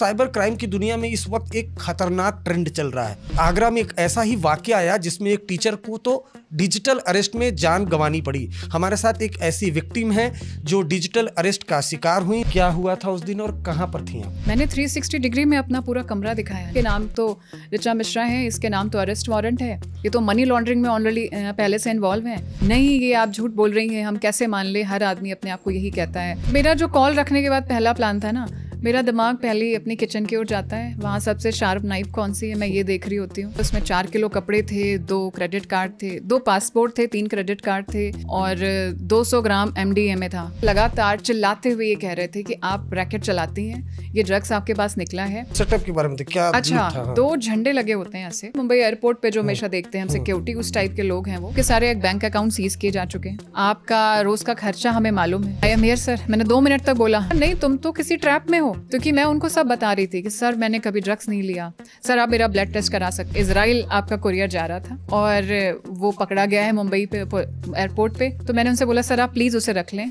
Cyber crime की दुनिया में इस वक्त एक खतरनाक ट्रेंड चल रहा है। आगरा में एक ऐसा ही वाक्य आया जिसमें एक टीचर को तो डिजिटल अरेस्ट में जान गंवानी पड़ी। हमारे साथ एक ऐसी विक्टिम है जो डिजिटल अरेस्ट का शिकार हुई। क्या हुआ था उस दिन और कहाँ पर थी मैंने 360 डिग्री में अपना पूरा कमरा दिखाया। इसके नाम तो ऋचा मिश्रा है, इसके नाम तो अरेस्ट वारंट है। ये तो मनी लॉन्ड्रिंग में ऑलरेडी पहले से इन्वॉल्व है। नहीं, ये आप झूठ बोल रही है, हम कैसे मान ले? हर आदमी अपने आप को यही कहता है। मेरा जो कॉल रखने के बाद पहला प्लान था ना मेरा दिमाग पहले ही अपनी किचन की ओर जाता है। वहाँ सबसे शार्प नाइफ कौन सी है? मैं ये देख रही होती हूँ। उसमें चार किलो कपड़े थे दो क्रेडिट कार्ड थे दो पासपोर्ट थे तीन क्रेडिट कार्ड थे और 200 gram M D M A था। लगातार चिल्लाते हुए ये कह रहे थे कि आप रैकेट चलाती हैं ये ड्रग्स आपके पास निकला है। सेटअप के बारे में तो क्या अच्छा हाँ। दो झंडे लगे होते हैं ऐसे। मुंबई एयरपोर्ट पे जो हमेशा देखते हैं हम सिक्योरिटी उस टाइप के लोग हैं वो के सारे एक बैंक अकाउंट सीज किए जा चुके हैं। आपका रोज का खर्चा हमें मालूम है। आई एम हियर सर मैंने दो मिनट तक बोला नहीं तुम तो किसी ट्रैप में हो। क्योंकि मैं उनको सब बता रही थी कि सर, मैंने कभी ड्रग्स नहीं लिया। सर, आप मेरा ब्लड टेस्ट करा सकते इसराइल आपका कुरियर जा रहा था और वो पकड़ा गया है मुंबई पे एयरपोर्ट पे। तो मैंने उनसे बोला, सर, आप प्लीज़ उसे रख लें।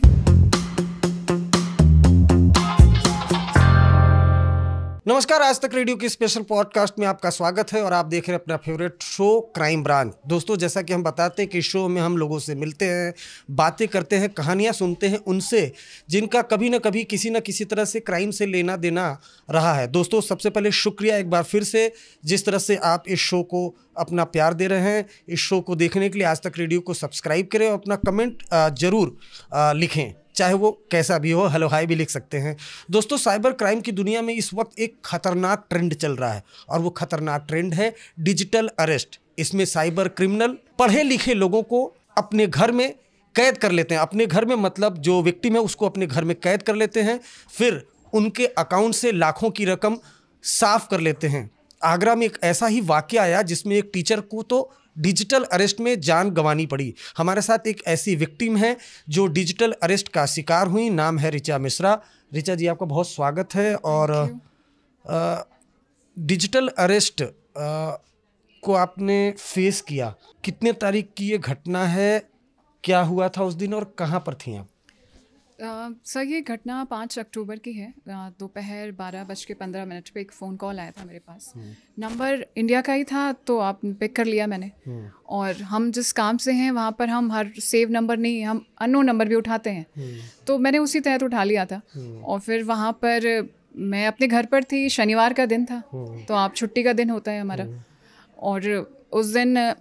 नमस्कार, आज तक रेडियो की स्पेशल पॉडकास्ट में आपका स्वागत है और आप देख रहे हैं अपना फेवरेट शो, क्राइम ब्रांच। दोस्तों, जैसा कि हम बताते हैं कि शो में हम लोगों से मिलते हैं, बातें करते हैं, कहानियाँ सुनते हैं उनसे, जिनका कभी ना कभी किसी न किसी तरह से क्राइम से लेना देना रहा है। दोस्तों, सबसे पहले शुक्रिया एक बार फिर से, जिस तरह से आप इस शो को अपना प्यार दे रहे हैं, इस शो को देखने के लिए आज तक रेडियो को सब्सक्राइब करें और अपना कमेंट ज़रूर लिखें। चाहे वो कैसा भी हो हेलो हाई भी लिख सकते हैं। दोस्तों साइबर क्राइम की दुनिया में इस वक्त एक खतरनाक ट्रेंड चल रहा है और वो खतरनाक ट्रेंड है डिजिटल अरेस्ट इसमें साइबर क्रिमिनल पढ़े लिखे लोगों को अपने घर में कैद कर लेते हैं। अपने घर में मतलब जो विक्टिम है, उसको अपने घर में कैद कर लेते हैं, फिर उनके अकाउंट से लाखों की रकम साफ़ कर लेते हैं। आगरा में एक ऐसा ही वाक्य आया जिसमें एक टीचर को तो डिजिटल अरेस्ट में जान गंवानी पड़ी। हमारे साथ एक ऐसी विक्टिम है जो डिजिटल अरेस्ट का शिकार हुई। नाम है रिचा मिश्रा। रिचा जी आपका बहुत स्वागत है और डिजिटल अरेस्ट को आपने फेस किया। कितने तारीख की ये घटना है? क्या हुआ था उस दिन और कहाँ पर थी आप? सर ये घटना पाँच अक्टूबर की है। दोपहर बारह बज के पंद्रह मिनट पे एक फ़ोन कॉल आया था मेरे पास। नंबर हम्म। इंडिया का ही था तो आप पिक कर लिया मैंने। हम्म। और हम जिस काम से हैं वहाँ पर हम हर सेव नंबर नहीं हम अनो नंबर भी उठाते हैं। हम्म। तो मैंने उसी तहत उठा लिया था। और फिर वहाँ पर मैं अपने घर पर थी शनिवार का दिन था। तो आप छुट्टी का दिन होता है हमारा। और उस दिन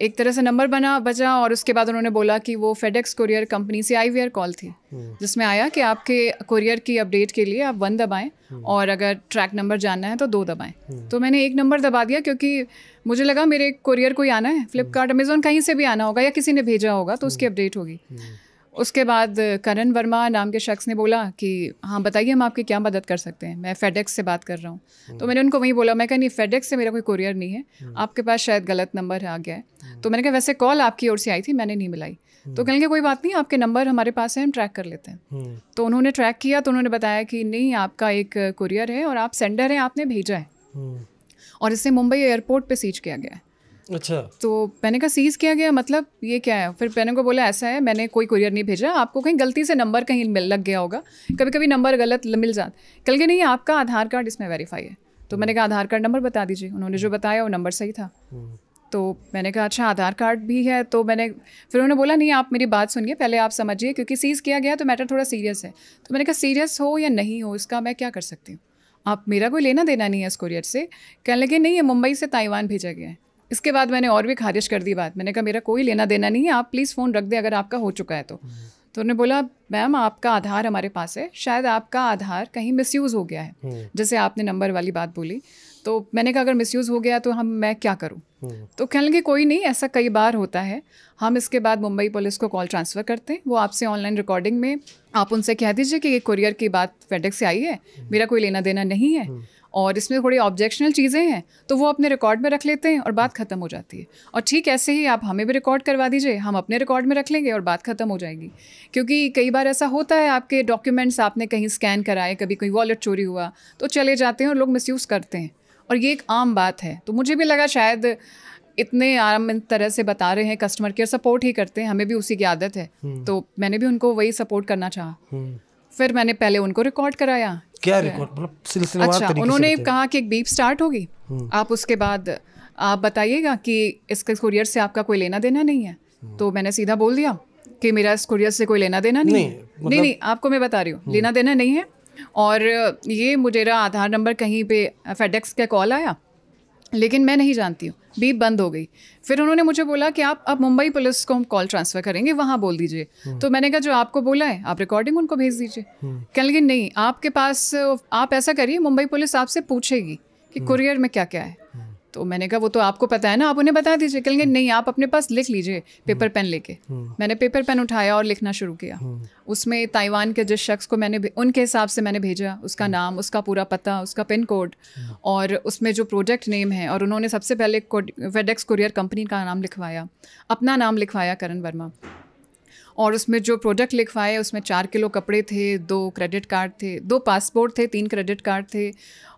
एक तरह से नंबर बना बचा और उसके बाद उन्होंने बोला कि वो फेडेक्स कुरियर कंपनी से आई कॉल थी हम्म। जिसमें आया कि आपके कुरियर की अपडेट के लिए आप वन दबाएँ हम्म। और अगर ट्रैक नंबर जानना है तो दो दबाएँ हम्म। तो मैंने एक नंबर दबा दिया क्योंकि मुझे लगा मेरे कुरियर को ही आना है फ्लिपकार्ट अमेजोन कहीं से भी आना होगा या किसी ने भेजा होगा तो उसकी अपडेट होगी उसके बाद करण वर्मा नाम के शख्स ने बोला कि हाँ बताइए हम आपकी क्या मदद कर सकते हैं? मैं फेडेक्स से बात कर रहा हूँ। तो हम्म। मैंने उनको वहीं बोला मैं कहा नहीं फेडेक्स से मेरा कोई कुरियर नहीं है। हम्म। आपके पास शायद गलत नंबर आ गया है। हम्म। तो मैंने कहा वैसे कॉल आपकी ओर से आई थी मैंने नहीं मिलाई तो कहेंगे कोई बात नहीं आपके नंबर हमारे पास है हम ट्रैक कर लेते हैं। तो उन्होंने ट्रैक किया तो उन्होंने बताया कि नहीं आपका एक कुरियर है और आप सेंडर हैं आपने भेजा है। और इसे मुंबई एयरपोर्ट पर सीज किया गया है। अच्छा। तो मैंने कहा सीज़ किया गया मतलब ये क्या है? फिर मैंने को बोला ऐसा है मैंने कोई कुरियर नहीं भेजा आपको कहीं गलती से नंबर कहीं मिल लग गया होगा। कभी कभी नंबर गलत मिल जाता कल के नहीं आपका आधार कार्ड इसमें वेरीफाई है। तो मैंने कहा आधार कार्ड नंबर बता दीजिए। उन्होंने जो बताया वो नंबर सही था। तो मैंने कहा अच्छा आधार कार्ड भी है। तो मैंने फिर उन्होंने बोला नहीं आप मेरी बात सुनिए पहले आप समझिए क्योंकि सीज़ किया गया तो मैटर थोड़ा सीरियस है। तो मैंने कहा सीरियस हो या नहीं हो इसका मैं क्या कर सकती हूँ? आप मेरा कोई लेना देना नहीं है इस कुरियर से? कहने लगे नहीं ये मुंबई से ताइवान भेजा गया है। इसके बाद मैंने और भी खारिज कर दी बात। मैंने कहा मेरा कोई लेना देना नहीं है आप प्लीज़ फ़ोन रख दें अगर आपका हो चुका है तो। तो उन्होंने बोला मैम आपका आधार हमारे पास है। शायद आपका आधार कहीं मिसयूज़ हो गया है। हम्म। जैसे आपने नंबर वाली बात बोली। तो मैंने कहा अगर मिसयूज़ हो गया तो हम मैं क्या करूँ? हम्म। तो कह लगे कोई नहीं ऐसा कई बार होता है। हम इसके बाद मुंबई पुलिस को कॉल ट्रांसफ़र करते हैं। वो आपसे ऑनलाइन रिकॉर्डिंग में आप उनसे कह दीजिए कि ये कुरियर की बात फेडेक्स से आई है। हम्म। मेरा कोई लेना देना नहीं है। और इसमें थोड़ी ऑब्जेक्शनल चीज़ें हैं तो वो अपने रिकॉर्ड में रख लेते हैं और बात ख़त्म हो जाती है। और ठीक ऐसे ही आप हमें भी रिकॉर्ड करवा दीजिए हम अपने रिकॉर्ड में रख लेंगे और बात ख़त्म हो जाएगी। क्योंकि कई बार ऐसा होता है आपके डॉक्यूमेंट्स आपने कहीं स्कैन कराए कभी कोई वॉलेट चोरी हुआ तो चले जाते हैं और लोग मिस करते हैं। और ये एक आम बात है। तो मुझे भी लगा शायद इतने आराम तरह से बता रहे हैं कस्टमर केयर सपोर्ट ही करते हैं हमें भी उसी की आदत है। हम्म। तो मैंने भी उनको वही सपोर्ट करना चाहा। हम्म। फिर मैंने पहले उनको रिकॉर्ड कराया। क्या रिकॉर्ड मतलब सिलसिलेवार अच्छा उन्होंने कहा कि एक बीप स्टार्ट होगी। आप उसके बाद आप बताइएगा कि इसके कुरियर से आपका कोई लेना देना नहीं है? तो मैंने सीधा बोल दिया कि मेरा इस कुरियर से कोई लेना देना नहीं, नहीं, है। मतलब- नहीं नहीं आपको मैं बता रही हूँ लेना देना नहीं है। और ये मुझेरा आधार नंबर कहीं पे फेडेक्स का कॉल आया। लेकिन मैं नहीं जानती हूँ। बीप बंद हो गई। फिर उन्होंने मुझे बोला कि आप अब मुंबई पुलिस को हम कॉल ट्रांसफ़र करेंगे वहाँ बोल दीजिए। तो मैंने कहा जो आपको बोला है आप रिकॉर्डिंग उनको भेज दीजिए। कह लगे नहीं आपके पास आप ऐसा करिए मुंबई पुलिस आपसे पूछेगी कि कुरियर में क्या क्या है तो मैंने कहा वो तो आपको पता है ना आप उन्हें बता दीजिए। कहेंगे नहीं आप अपने पास लिख लीजिए पेपर पेन लेके। मैंने पेपर पेन उठाया और लिखना शुरू किया। उसमें ताइवान के जिस शख्स को मैंने उनके हिसाब से मैंने भेजा उसका नाम उसका पूरा पता उसका पिन कोड और उसमें जो प्रोजेक्ट नेम है और उन्होंने सबसे पहले फेडेक्स कुरियर कंपनी का नाम लिखवाया अपना नाम लिखवाया करण वर्मा। और उसमें जो प्रोडक्ट लिखवाए उसमें चार किलो कपड़े थे दो क्रेडिट कार्ड थे दो पासपोर्ट थे तीन क्रेडिट कार्ड थे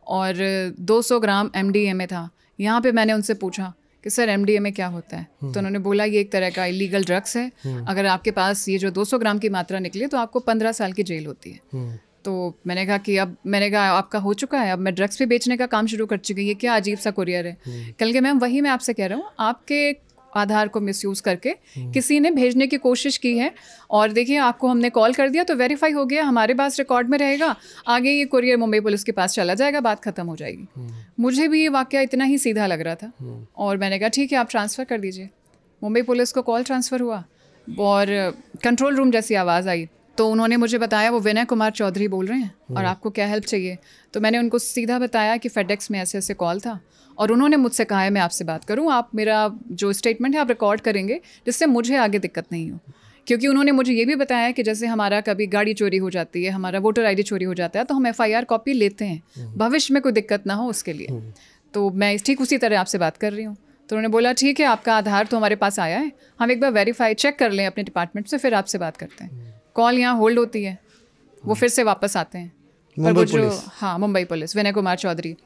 और 200 ग्राम एम था। यहाँ पे मैंने उनसे पूछा कि सर एमडीए में क्या होता है? तो उन्होंने बोला ये एक तरह का इलीगल ड्रग्स है। अगर आपके पास ये जो 200 ग्राम की मात्रा निकली तो आपको 15 साल की जेल होती है। हम्म, तो मैंने कहा कि अब मैंने कहा आपका हो चुका है। अब मैं ड्रग्स भी बेचने का काम शुरू कर चुकी हूँ। ये क्या अजीब सा कुरियर है? कल के मैम वही मैं आपसे कह रहा हूँ। आपके आधार को मिसयूज़ करके किसी ने भेजने की कोशिश की है। और देखिए आपको हमने कॉल कर दिया तो वेरीफाई हो गया। हमारे पास रिकॉर्ड में रहेगा। आगे ये कुरियर मुंबई पुलिस के पास चला जाएगा बात ख़त्म हो जाएगी। मुझे भी ये वाक्य इतना ही सीधा लग रहा था। और मैंने कहा ठीक है आप ट्रांसफ़र कर दीजिए। मुंबई पुलिस को कॉल ट्रांसफ़र हुआ। और कंट्रोल रूम जैसी आवाज़ आई। तो उन्होंने मुझे बताया वो विनय कुमार चौधरी बोल रहे हैं और आपको क्या हेल्प चाहिए? तो मैंने उनको सीधा बताया कि फेडेक्स में ऐसे ऐसे कॉल था और उन्होंने मुझसे कहा है मैं आपसे बात करूँ आप मेरा जो स्टेटमेंट है आप रिकॉर्ड करेंगे जिससे मुझे आगे दिक्कत नहीं हो। क्योंकि उन्होंने मुझे ये भी बताया कि जैसे हमारा कभी गाड़ी चोरी हो जाती है हमारा वोटर आईडी चोरी हो जाता है तो हम एफआईआर कॉपी लेते हैं। भविष्य में कोई दिक्कत ना हो उसके लिए। तो मैं ठीक उसी तरह आपसे बात कर रही हूँ। तो उन्होंने बोला ठीक है आपका आधार तो हमारे पास आया है हम एक बार वेरीफाई चेक कर लें अपने डिपार्टमेंट से फिर आपसे बात करते हैं। कॉल यहाँ होल्ड होती है वो फिर से वापस आते हैं। पर वो जो हाँ Mumbai police Vinay Kumar Chaudhary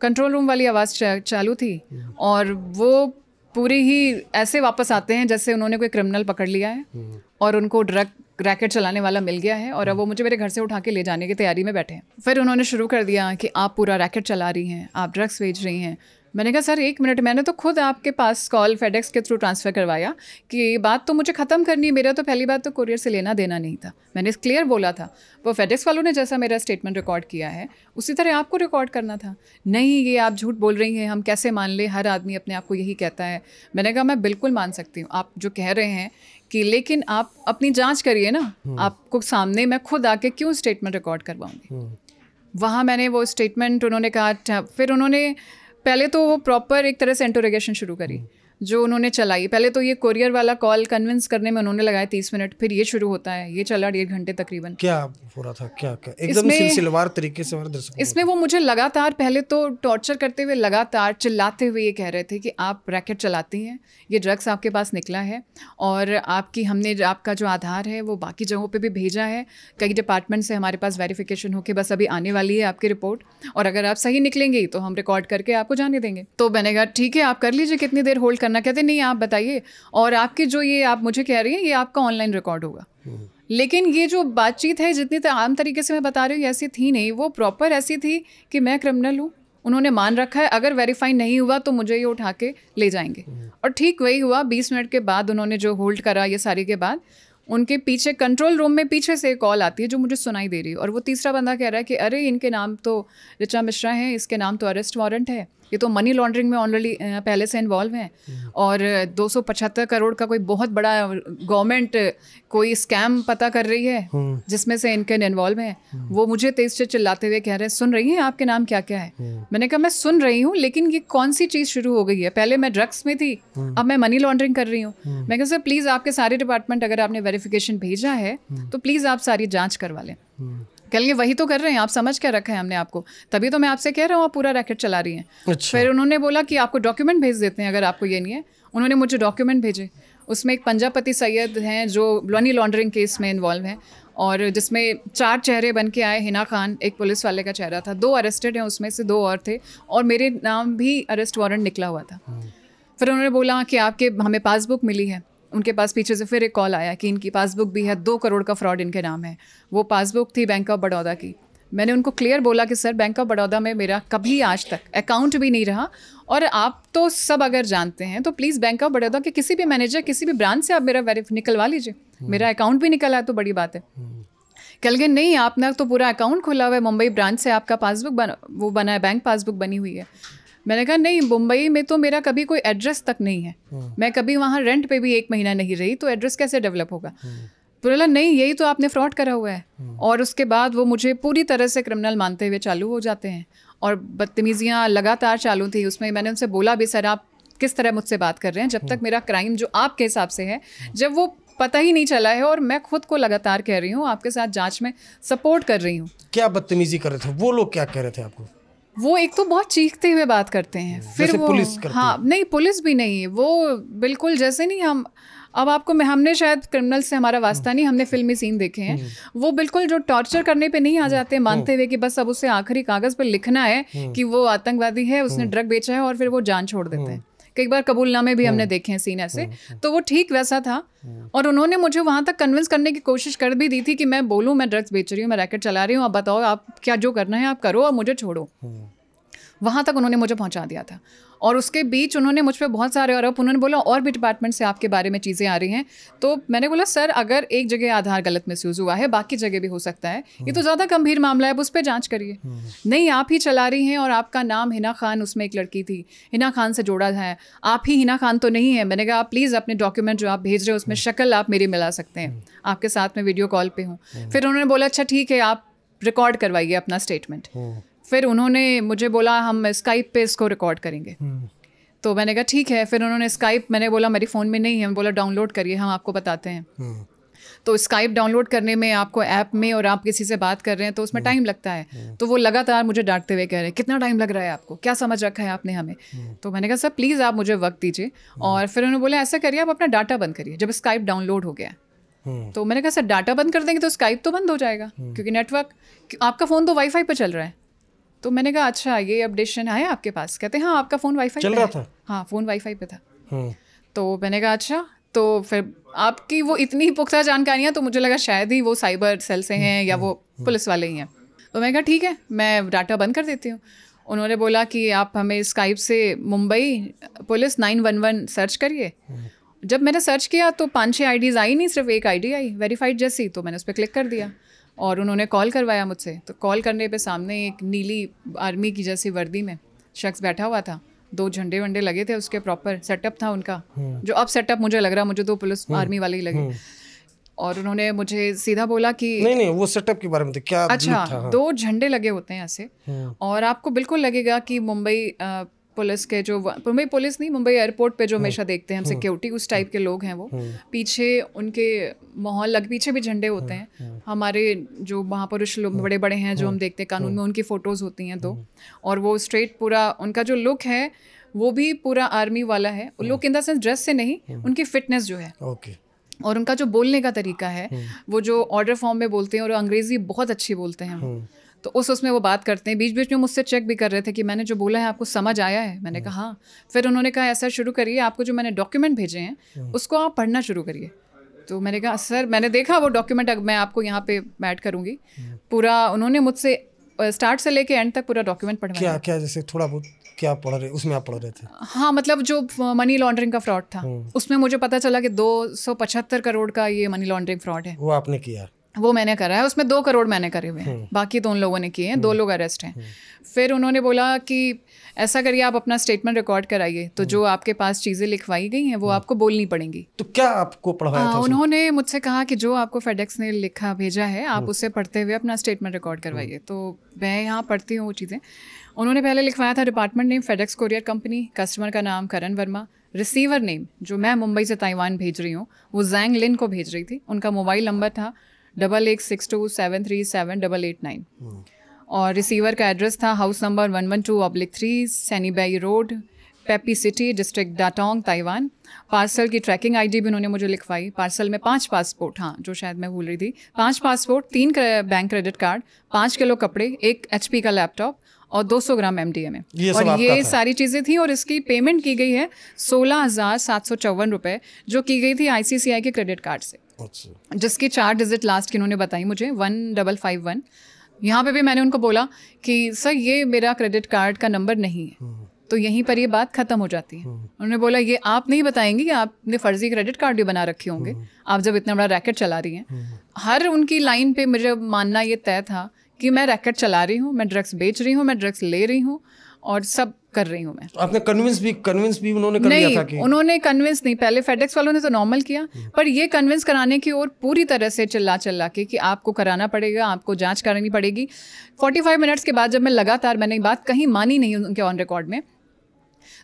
control room वाली आवाज़ चा, चालू थी और वो पूरी ही ऐसे वापस आते हैं जैसे उन्होंने कोई क्रिमिनल पकड़ लिया है और उनको ड्रग रैकेट चलाने वाला मिल गया है और अब वो मुझे मेरे घर से उठा के ले जाने की तैयारी में बैठे हैं। फिर उन्होंने शुरू कर दिया कि आप पूरा रैकेट चला रही हैं आप ड्रग्स बेच रही हैं मैंने कहा सर एक मिनट मैंने तो खुद आपके पास कॉल फेडेक्स के थ्रू ट्रांसफ़र करवाया कि बात तो मुझे ख़त्म करनी है मेरा तो पहली बात तो कुरियर से लेना देना नहीं था। मैंने क्लियर बोला था। वो फेडेक्स वालों ने जैसा मेरा स्टेटमेंट रिकॉर्ड किया है उसी तरह आपको रिकॉर्ड करना था। नहीं ये आप झूठ बोल रही हैं हम कैसे मान लें? हर आदमी अपने आप को यही कहता है। मैंने कहा मैं बिल्कुल मान सकती हूँ। आप जो कह रहे हैं कि लेकिन आप अपनी जाँच करिए ना आपको सामने मैं खुद आके क्यों स्टेटमेंट रिकॉर्ड करवाऊँगी? हम्म, वहाँ मैंने वो स्टेटमेंट उन्होंने कहा अच्छा, फिर उन्होंने पहले तो वो प्रॉपर एक तरह से इंटरोगेशन शुरू करी। जो उन्होंने चलाई। पहले तो ये कोरियर वाला कॉल कन्विंस करने में उन्होंने लगाया तीस मिनट फिर ये शुरू होता है। ये चला डेढ़ घंटे तकरीबन। क्या हो रहा था? क्या क्या? एकदम इसमें- सिलसिलेवार तरीके से इसमें वो मुझे लगातार पहले तो टॉर्चर करते हुए लगातार चिल्लाते हुए ये कह रहे थे कि आप रैकेट चलाती हैं ये ड्रग्स आपके पास निकला है और आपकी हमने आपका जो आधार है वो बाकी जगहों पर भी भेजा है। कई डिपार्टमेंट से हमारे पास वेरिफिकेशन होके बस अभी आने वाली है आपकी रिपोर्ट और अगर आप सही निकलेंगी तो हम रिकॉर्ड करके आपको जाने देंगे। तो मैंने कहा ठीक है आप कर लीजिए कितनी देर होल्ड करना। कहते नहीं आप बताइए। और आपकी जो ये आप मुझे कह रही हैं ये आपका ऑनलाइन रिकॉर्ड होगा। लेकिन ये जो बातचीत है जितनी तो आम तरीके से मैं बता रही हूँ ऐसी थी नहीं। वो प्रॉपर ऐसी थी कि मैं क्रिमिनल हूँ उन्होंने मान रखा है अगर वेरीफाई नहीं हुआ तो मुझे ये उठा के ले जाएँगे। और ठीक वही हुआ बीस मिनट के बाद उन्होंने जो होल्ड करा ये सारी के बाद उनके पीछे कंट्रोल रूम में पीछे से एक कॉल आती है जो मुझे सुनाई दे रही है। और वो तीसरा बंदा कह रहा है कि अरे इनके नाम तो ऋचा मिश्रा हैं इसके नाम तो अरेस्ट वारंट है। ये तो मनी लॉन्ड्रिंग में ऑलरेडी पहले से इन्वॉल्व हैं। और 275 करोड़ का कोई बहुत बड़ा गवर्नमेंट कोई स्कैम पता कर रही है जिसमें से इनके इन्वॉल्व हैं। वो मुझे तेज से चिल्लाते हुए कह रहे हैं सुन रही हैं आपके नाम क्या क्या है? मैंने कहा मैं सुन रही हूँ लेकिन ये कौन सी चीज़ शुरू हो गई है? पहले मैं ड्रग्स में थी अब मैं मनी लॉन्ड्रिंग कर रही हूँ। मैं कहा सर प्लीज़ आपके सारे डिपार्टमेंट अगर आपने वेरिफिकेशन भेजा है तो प्लीज़ आप सारी जाँच करवा लें। कल ये वही तो कर रहे हैं आप समझ क्या रखा है हमने आपको। तभी तो मैं आपसे कह रहा हूँ आप पूरा रैकेट चला रही हैं। अच्छा। फिर उन्होंने बोला कि आपको डॉक्यूमेंट भेज देते हैं अगर आपको ये नहीं है। उन्होंने मुझे डॉक्यूमेंट भेजे। उसमें एक पंजापति सैयद हैं जो मनी लॉन्ड्रिंग केस में इन्वॉल्व हैं। और जिसमें चार चेहरे बन के आए हिना खान एक पुलिस वाले का चेहरा था। दो अरेस्टेड हैं उसमें से दो और थे। और मेरे नाम भी अरेस्ट वारंट निकला हुआ था। फिर उन्होंने बोला कि आपके हमें पासबुक मिली है। उनके पास पीछे से फिर एक कॉल आया कि इनकी पासबुक भी है दो करोड़ का फ्रॉड इनके नाम है। वो पासबुक थी बैंक ऑफ़ बड़ौदा की। मैंने उनको क्लियर बोला कि सर बैंक ऑफ़ बड़ौदा में मेरा कभी आज तक अकाउंट भी नहीं रहा और आप तो सब अगर जानते हैं तो प्लीज़ बैंक ऑफ़ बड़ौदा के किसी भी मैनेजर किसी भी ब्रांच से आप मेरा वेरिफ निकलवा लीजिए। मेरा अकाउंट भी निकला है तो बड़ी बात है। कल के नहीं आपने तो पूरा अकाउंट खोला हुआ है मुंबई ब्रांच से आपका पासबुक बना वो बना है बैंक पासबुक बनी हुई है। मैंने कहा नहीं मुंबई में तो मेरा कभी कोई एड्रेस तक नहीं है। मैं कभी वहाँ रेंट पे भी एक महीना नहीं रही तो एड्रेस कैसे डेवलप होगा? तो बोला नहीं यही तो आपने फ्रॉड करा हुआ है। और उसके बाद वो मुझे पूरी तरह से क्रिमिनल मानते हुए चालू हो जाते हैं। और बदतमीजियाँ लगातार चालू थी उसमें मैंने उनसे बोला भी सर आप किस तरह मुझसे बात कर रहे हैं? जब तक मेरा क्राइम जो आपके हिसाब से है जब वो पता ही नहीं चला है और मैं खुद को लगातार कह रही हूँ आपके साथ जाँच में सपोर्ट कर रही हूँ। क्या बदतमीजी कर रहे थे? वो लोग क्या कह रहे थे आपको? वो एक तो बहुत चीखते हुए बात करते हैं। फिर वो पुलिस करती हाँ नहीं पुलिस भी नहीं है वो बिल्कुल जैसे नहीं हम अब आपको मैं हमने शायद क्रिमिनल से हमारा वास्ता नहीं हमने फिल्मी सीन देखे हैं। वो बिल्कुल जो टॉर्चर करने पे नहीं आ जाते मानते हुए कि बस अब उसे आखिरी कागज़ पर लिखना है कि वो आतंकवादी है उसने ड्रग बेचा है और फिर वो जान छोड़ देते हैं। कई बार कबूलनामे भी हमने देखे हैं सीन ऐसे। तो वो ठीक वैसा था। और उन्होंने मुझे वहाँ तक कन्विंस करने की कोशिश कर भी दी थी कि मैं बोलूँ मैं ड्रग्स बेच रही हूँ मैं रैकेट चला रही हूँ आप बताओ आप क्या जो करना है आप करो और मुझे छोड़ो। वहाँ तक उन्होंने मुझे पहुँचा दिया था। और उसके बीच उन्होंने मुझ पर बहुत सारे आरोप उन्होंने बोला और भी डिपार्टमेंट से आपके बारे में चीज़ें आ रही हैं। तो मैंने बोला सर अगर एक जगह आधार गलत मिसयूज़ हुआ है बाकी जगह भी हो सकता है। ये तो ज़्यादा गंभीर मामला है अब उस पर जाँच करिए। नहीं आप ही चला रही हैं और आपका नाम हिना खान उसमें एक लड़की थी। हिना खान से जोड़ा है। आप ही हिना खान तो नहीं है। मैंने कहा आप प्लीज़ अपने डॉक्यूमेंट जो आप भेज रहे हो उसमें शक्ल आप मेरी मिला सकते हैं। आपके साथ में वीडियो कॉल पर हूँ। फिर उन्होंने बोला अच्छा ठीक है आप रिकॉर्ड करवाइए अपना स्टेटमेंट फिर उन्होंने मुझे बोला हम स्काइप पे इसको रिकॉर्ड करेंगे. तो मैंने कहा ठीक है। फिर उन्होंने स्काइप मैंने बोला मेरी फ़ोन में नहीं है। बोला डाउनलोड करिए हम आपको बताते हैं। तो स्काइप डाउनलोड करने में आपको ऐप में और आप किसी से बात कर रहे हैं तो उसमें टाइम लगता है। तो वो लगातार मुझे डांटते हुए कह रहे हैं कितना टाइम लग रहा है आपको? क्या समझ रखा है आपने हमें? तो मैंने कहा सर प्लीज़ आप मुझे वक्त दीजिए। और फिर उन्होंने बोला ऐसा करिए आप अपना डाटा बंद करिए जब स्काइप डाउनलोड हो गया तो मैंने कहा सर डाटा बंद कर देंगे तो स्काइप तो बंद हो जाएगा क्योंकि नेटवर्क आपका फ़ोन तो वाईफाई पर चल रहा है। तो मैंने कहा अच्छा ये अपडेशन आया आपके पास? कहते हैं हाँ आपका फ़ोन वाईफाई चल रहा था? हाँ फ़ोन वाईफाई पे था। हम्म, तो मैंने कहा अच्छा तो फिर आपकी वो इतनी पुख्ता जानकारियाँ तो मुझे लगा शायद ही वो साइबर सेल से हैं या वो पुलिस वाले ही हैं. तो मैंने कहा ठीक है मैं डाटा बंद कर देती हूँ. उन्होंने बोला कि आप हमें स्काइप से Mumbai police nine one one search करिए. जब मैंने सर्च किया तो पाँच छः आईडीज़ आई नहीं सिर्फ़ एक आईडी आई वेरीफाइड जैसी तो मैंने उस पर क्लिक कर दिया। और उन्होंने कॉल करवाया मुझसे। तो कॉल करने पे सामने एक नीली आर्मी की जैसी वर्दी में शख्स बैठा हुआ था। दो झंडे वंडे लगे थे उसके प्रॉपर सेटअप था उनका। जो अब सेटअप मुझे लग रहा मुझे तो पुलिस आर्मी वाले ही लगे। और उन्होंने मुझे सीधा बोला कि नहीं नहीं वो सेटअप के बारे में तो क्या अच्छा था? हाँ। दो झंडे लगे होते हैं ऐसे। और आपको बिल्कुल लगेगा कि मुंबई पुलिस के जो मुंबई पुलिस नहीं मुंबई एयरपोर्ट पे जो हमेशा देखते हैं हम सिक्योरिटी उस टाइप के लोग हैं वो। पीछे उनके माहौल लग पीछे भी झंडे होते हैं। हमारे जो महापुरुष लोग बड़े बड़े हैं जो हम देखते हैं कानून में उनकी फ़ोटोज़ होती हैं तो। और वो स्ट्रेट पूरा उनका जो लुक है वो भी पूरा आर्मी वाला है। Look in the sense dress से नहीं उनकी फिटनेस जो है। ओके। और उनका जो बोलने का तरीका है वो जो ऑर्डर फॉर्म में बोलते हैं और अंग्रेज़ी बहुत अच्छी बोलते हैं तो उस उसमें वो बात करते हैं। बीच बीच में मुझसे चेक भी कर रहे थे कि मैंने जो बोला है आपको समझ आया है? मैंने कहा हाँ। फिर उन्होंने कहा ऐसा शुरू करिए आपको जो मैंने डॉक्यूमेंट भेजे हैं उसको आप पढ़ना शुरू करिए। तो मैंने कहा सर मैंने देखा वो डॉक्यूमेंट अब मैं आपको यहाँ पे ऐड करूँगी। पूरा उन्होंने मुझसे स्टार्ट से लेके एंड तक पूरा डॉक्यूमेंट पढ़वाया। क्या क्या जैसे थोड़ा बहुत क्या पढ़ रहे उसमें आप पढ़ रहे थे? हाँ मतलब जो मनी लॉन्ड्रिंग का फ्रॉड था उसमें मुझे पता चला कि दो सौ पचहत्तर करोड़ का ये मनी लॉन्ड्रिंग फ्रॉड है। वो आपने किया? वो मैंने करा है उसमें दो करोड़ मैंने करे हुए हैं। बाकी तो उन लोगों ने किए हैं दो लोग अरेस्ट हैं। फिर उन्होंने बोला कि ऐसा करिए आप अपना स्टेटमेंट रिकॉर्ड कराइए। तो जो आपके पास चीज़ें लिखवाई गई हैं वो आपको बोलनी पड़ेंगी। तो क्या आपको पढ़वाया हाँ, था उन्होंने मुझसे कहा कि जो आपको फेडेक्स ने लिखा भेजा है आप उसे पढ़ते हुए अपना स्टेटमेंट रिकॉर्ड करवाइए। तो मैं यहाँ पढ़ती हूँ वो चीज़ें। उन्होंने पहले लिखवाया था department name FedEx courier company customer का नाम करण वर्मा रिसीवर नेम जो मैं मुंबई से ताइवान भेज रही हूँ वो जैंग लिन को भेज रही थी। उनका मोबाइल नंबर था double eight six two seven three seven double eight nine और रिसीवर का एड्रेस था house number one one two oblique three सैनीबेई road peppy city district Datong Taiwan parcel की ट्रैकिंग आईडी भी उन्होंने मुझे लिखवाई। पार्सल में पाँच पासपोर्ट हाँ जो शायद मैं भूल रही थी। पाँच पासपोर्ट तीन बैंक क्रेडिट कार्ड पाँच किलो कपड़े, एक एचपी का लैपटॉप और 200 ग्राम एम डी ये और ये सारी चीज़ें थी और इसकी पेमेंट की गई है सोलह हज़ार सात सौ चौवन रुपये जो की गई थी आईसीसीआई के क्रेडिट कार्ड से। अच्छा। जिसकी चार डिजिट लास्ट की उन्होंने बताई मुझे वन डबल फाइव वन यहाँ पे भी मैंने उनको बोला कि सर ये मेरा क्रेडिट कार्ड का नंबर नहीं है। तो यहीं पर ये बात ख़त्म हो जाती है। उन्होंने बोला ये आप नहीं बताएँगे कि आपने फर्जी क्रेडिट कार्ड भी बना रखे होंगे? आप जब इतना बड़ा रैकेट चला रही हैं। हर उनकी लाइन पे मुझे मानना ये तय था कि मैं रैकेट चला रही हूँ मैं ड्रग्स बेच रही हूँ मैं ड्रग्स ले रही हूँ और सब कर रही हूँ मैं। तो आपने कन्विंस भी कन्विंस भी उन्होंने कर नहीं था कि उन्होंने कन्विंस नहीं। पहले फेडेक्स वालों ने तो नॉर्मल किया पर ये कन्विंस कराने की ओर पूरी तरह से चिल्ला चिल्ला के कि आपको कराना पड़ेगा आपको जाँच करानी पड़ेगी। 45 मिनट्स के बाद जब मैं लगातार मैंने बात कहीं मानी नहीं उनके ऑन रिकॉर्ड में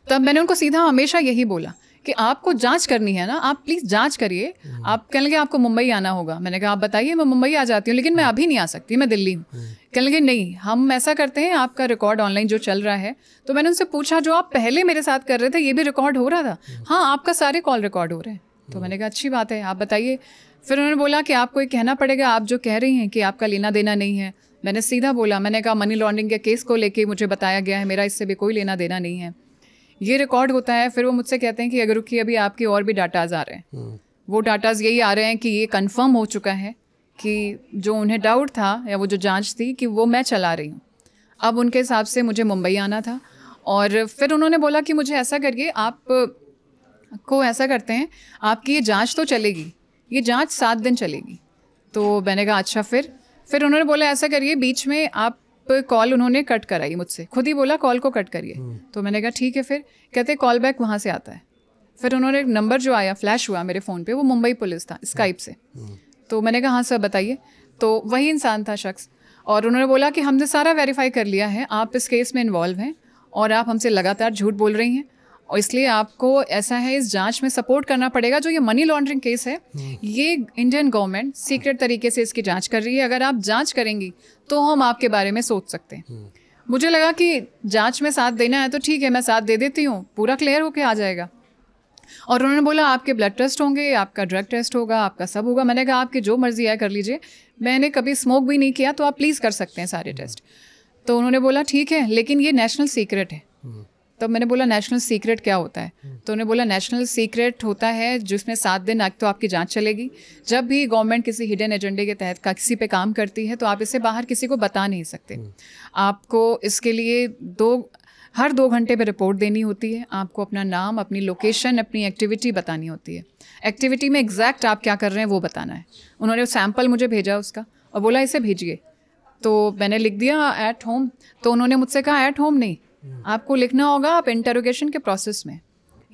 तब मैंने उनको सीधा हमेशा यही बोला कि आपको जाँच करनी है ना आप प्लीज़ जाँच करिए। आप कहने लगे आपको मुंबई आना होगा। मैंने कहा आप बताइए मैं मुंबई आ जाती हूँ लेकिन मैं अभी नहीं आ सकती मैं दिल्ली हूँ। कहने लगे नहीं हम ऐसा करते हैं आपका रिकॉर्ड ऑनलाइन जो चल रहा है। तो मैंने उनसे पूछा जो आप पहले मेरे साथ कर रहे थे ये भी रिकॉर्ड हो रहा था? हाँ आपका सारे कॉल रिकॉर्ड हो रहे हैं। तो मैंने कहा अच्छी बात है आप बताइए। फिर उन्होंने बोला कि आपको ये कहना पड़ेगा आप जो कह रही हैं कि आपका लेना देना नहीं है। मैंने सीधा बोला मैंने कहा मनी लॉन्ड्रिंग के केस को लेके मुझे बताया गया है मेरा इससे भी कोई लेना देना नहीं है। ये रिकॉर्ड होता है फिर वो मुझसे कहते हैं कि अगर रुकिए अभी आपके और भी डाटाज आ रहे हैं। वो डाटाज यही आ रहे हैं कि ये कंफर्म हो चुका है कि जो उन्हें डाउट था या वो जो जाँच थी कि वो मैं चला रही हूँ। अब उनके हिसाब से मुझे मुंबई आना था और फिर उन्होंने बोला कि मुझे ऐसा करिए आप को ऐसा करते हैं आपकी ये जाँच तो चलेगी ये जाँच सात दिन चलेगी। तो मैंने कहा अच्छा फिर। फिर उन्होंने बोला ऐसा करिए बीच में आप कॉल उन्होंने कट कराई मुझसे। खुद ही बोला कॉल को कट करिए। तो मैंने कहा ठीक है फिर। कहते कॉल बैक वहाँ से आता है। फिर उन्होंने एक नंबर जो आया फ्लैश हुआ मेरे फ़ोन पे वो मुंबई पुलिस था स्काइप से। तो मैंने कहा हाँ सर बताइए। तो वही इंसान था शख्स। और उन्होंने बोला कि हमने सारा वेरीफाई कर लिया है आप इस केस में इन्वॉल्व हैं और आप हमसे लगातार झूठ बोल रही हैं। और इसलिए आपको ऐसा है इस जाँच में सपोर्ट करना पड़ेगा जो ये मनी लॉन्ड्रिंग केस है ये इंडियन गवर्नमेंट सीक्रेट तरीके से इसकी जाँच कर रही है। अगर आप जाँच करेंगी तो हम आपके बारे में सोच सकते हैं। मुझे लगा कि जाँच में साथ देना है तो ठीक है मैं साथ दे देती हूँ पूरा क्लियर होके आ जाएगा। और उन्होंने बोला आपके ब्लड टेस्ट होंगे आपका ड्रग टेस्ट होगा आपका सब होगा। मैंने कहा आपकी जो मर्ज़ी है कर लीजिए। मैंने कभी स्मोक भी नहीं किया तो आप प्लीज़ कर सकते हैं सारे टेस्ट तो उन्होंने बोला ठीक है लेकिन ये नेशनल सीक्रेट है। तब मैंने बोला नेशनल सीक्रेट क्या होता है? तो उन्होंने बोला नेशनल सीक्रेट होता है जिसमें सात दिन आज तो आपकी जाँच चलेगी। जब भी गवर्नमेंट किसी हिडन एजेंडे के तहत किसी पे काम करती है तो आप इसे बाहर किसी को बता नहीं सकते। आपको इसके लिए दो हर दो घंटे पे रिपोर्ट देनी होती है। आपको अपना नाम अपनी लोकेशन अपनी एक्टिविटी बतानी होती है। एक्टिविटी में एग्जैक्ट आप क्या कर रहे हैं वो बताना है। उन्होंने सैंपल मुझे भेजा उसका और बोला इसे भेजिए। तो मैंने लिख दिया एट होम तो उन्होंने मुझसे कहा एट होम नहीं आपको लिखना होगा आप इंटरोगेशन के प्रोसेस में।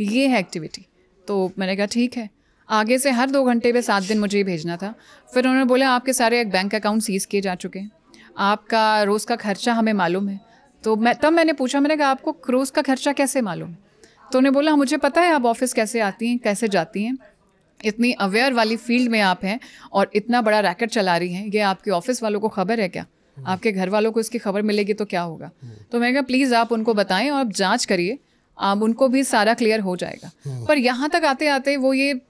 ये है एक्टिविटी तो मैंने कहा, ठीक है। आगे से हर दो घंटे पे सात दिन मुझे ही भेजना था। फिर उन्होंने बोला, आपके सारे एक बैंक अकाउंट सीज़ किए जा चुके हैं। आपका रोज़ का खर्चा हमें मालूम है। तो मैं, तब मैंने पूछा, मैंने कहा, आपको रोज़ का खर्चा कैसे मालूम? है तो उन्हें बोला, मुझे पता है आप ऑफ़िस कैसे आती हैं, कैसे जाती हैं। इतनी अवेयर वाली फ़ील्ड में आप हैं और इतना बड़ा रैकेट चला रही हैं। ये आपके ऑफ़िस वालों को खबर है क्या? आपके घर वालों को इसकी खबर मिलेगी तो क्या होगा? तो मैं कहा प्लीज़ आप उनको बताएँ और आप जाँच करिए। आप उनको भी सारा क्लियर हो जाएगा। पर यहाँ तक आते आते वो ये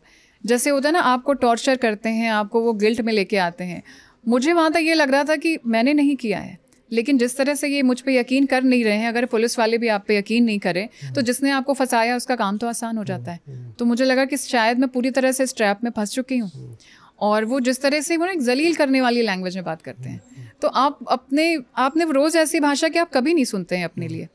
जैसे होता है ना आपको टॉर्चर करते हैं आपको वो गिल्ट में लेके आते हैं। मुझे वहाँ तक ये लग रहा था कि मैंने नहीं किया है लेकिन जिस तरह से ये मुझ पे यकीन कर नहीं रहे हैं अगर पुलिस वाले भी आप पे यकीन नहीं करें तो जिसने आपको फंसाया उसका काम तो आसान हो जाता है। तो मुझे लगा कि शायद मैं पूरी तरह से इस ट्रैप में फंस चुकी हूँ। और वो जिस तरह से वो ना एक जलील करने वाली लैंग्वेज में बात करते हैं। तो आप अपने आपने रोज़ ऐसी भाषा कि आप कभी नहीं सुनते हैं अपने लिए।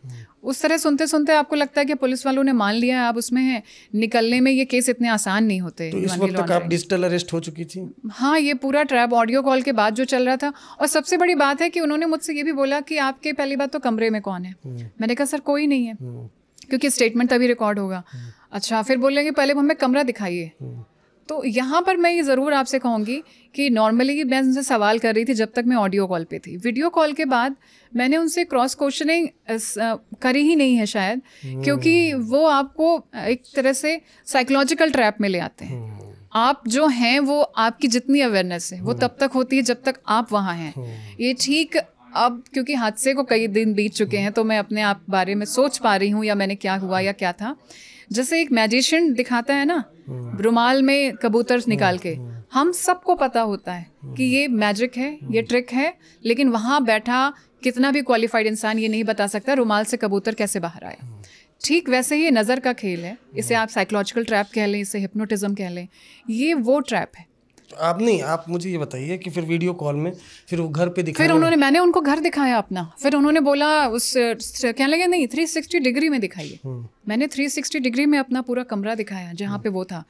उस तरह सुनते सुनते आपको लगता है कि पुलिस वालों ने मान लिया है आप उसमें हैं निकलने में ये केस इतने आसान नहीं होते तो इस वक्त तक आप डिजिटल अरेस्ट हो चुकी थी? हाँ ये पूरा ट्रैप ऑडियो कॉल के बाद जो चल रहा था। और सबसे बड़ी बात है कि उन्होंने मुझसे ये भी बोला कि आपके पहली बात तो कमरे में कौन है? मैंने कहा सर कोई नहीं है क्योंकि स्टेटमेंट तभी रिकॉर्ड होगा। अच्छा फिर बोलेंगे पहले हमें कमरा दिखाइए। तो यहाँ पर मैं ये ज़रूर आपसे कहूँगी कि नॉर्मली मैं उनसे सवाल कर रही थी जब तक मैं ऑडियो कॉल पे थी। वीडियो कॉल के बाद मैंने उनसे क्रॉस क्वेश्चनिंग करी ही नहीं है शायद क्योंकि वो आपको एक तरह से साइकोलॉजिकल ट्रैप में ले आते हैं। आप जो हैं वो आपकी जितनी अवेयरनेस है वो तब तक होती है जब तक आप वहाँ हैं। ये ठीक अब क्योंकि हादसे को कई दिन बीत चुके हैं तो मैं अपने आप बारे में सोच पा रही हूँ या मैंने क्या हुआ या क्या था। जैसे एक मैजिशियन दिखाता है ना रुमाल में कबूतर निकाल के। हम सबको पता होता है कि ये मैजिक है ये ट्रिक है लेकिन वहाँ बैठा कितना भी क्वालिफाइड इंसान ये नहीं बता सकता रुमाल से कबूतर कैसे बाहर आए ठीक वैसे ही नज़र का खेल है इसे आप साइकोलॉजिकल ट्रैप कह लें इसे हिप्नोटिज्म कह लें ये वो ट्रैप है। आप नहीं आप मुझे ये बताइए कि फिर वीडियो कॉल में फिर वो घर पे फिर उन्होंने मैंने उनको घर दिखाया अपना। फिर उन्होंने बोला उस कहने लगे? नहीं थ्री सिक्सटी डिग्री में दिखाइए। हम्म, मैंने थ्री सिक्सटी डिग्री में अपना पूरा कमरा दिखाया जहाँ पे वो था।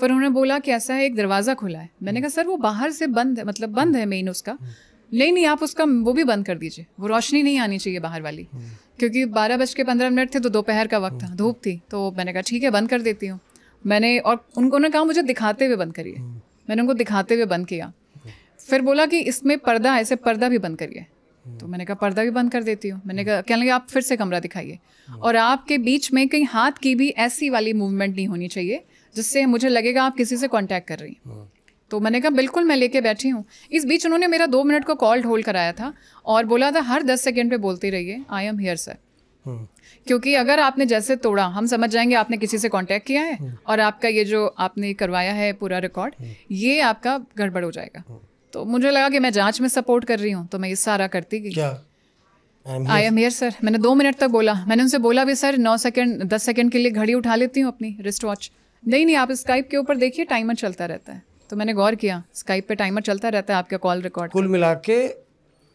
फिर उन्होंने बोला कि ऐसा है एक दरवाज़ा खुला है। मैंने कहा सर वो बाहर से बंद है मतलब बंद है मेन उसका। नहीं नहीं आप उसका वो भी बंद कर दीजिए। वो रोशनी नहीं आनी चाहिए बाहर वाली। क्योंकि बारह बज के पंद्रह मिनट थे तो दोपहर का वक्त था धूप थी। तो मैंने कहा ठीक है बंद कर देती हूँ। मैंने और उनको उन्होंने कहा मुझे दिखाते हुए बंद करिए। मैंने उनको दिखाते हुए बंद किया। फिर बोला कि इसमें पर्दा ऐसे पर्दा भी बंद करिए। तो मैंने कहा, पर्दा भी बंद कर देती हूँ? मैंने कहा, कहने लगे, आप फिर से कमरा दिखाइए। और आपके बीच में कहीं हाथ की भी ऐसी वाली मूवमेंट नहीं होनी चाहिए, जिससे मुझे लगेगा आप किसी से कांटेक्ट कर रही हैं। तो मैंने कहा, बिल्कुल, मैं लेके बैठी हूँ। इस बीच उन्होंने मेरा दो मिनट को कॉल होल्ड कराया था और बोला था, हर दस सेकेंड पे बोलते रहिए। आई एम हियर सर क्योंकि अगर आपने जैसे तोड़ा हम समझ जाएँगे आपने किसी से कांटेक्ट किया है और आपका ये जो आपने करवाया है पूरा रिकॉर्ड ये आपका गड़बड़ हो जाएगा। तो मुझे लगा कि मैं जाँच में सपोर्ट कर रही हूँ तो मैं ये सारा करती गई। आई एम हियर सर मैंने दो मिनट तक बोला। मैंने उनसे बोला भी सर नौ सेकंड दस सेकंड के लिए घड़ी उठा लेती हूँ अपनी रिस्ट वॉच नहीं नहीं आप स्काइप के ऊपर देखिए टाइमर चलता रहता है। तो मैंने गौर किया स्काइप पे टाइमर चलता रहता है आपका कॉल रिकॉर्ड कुल मिला के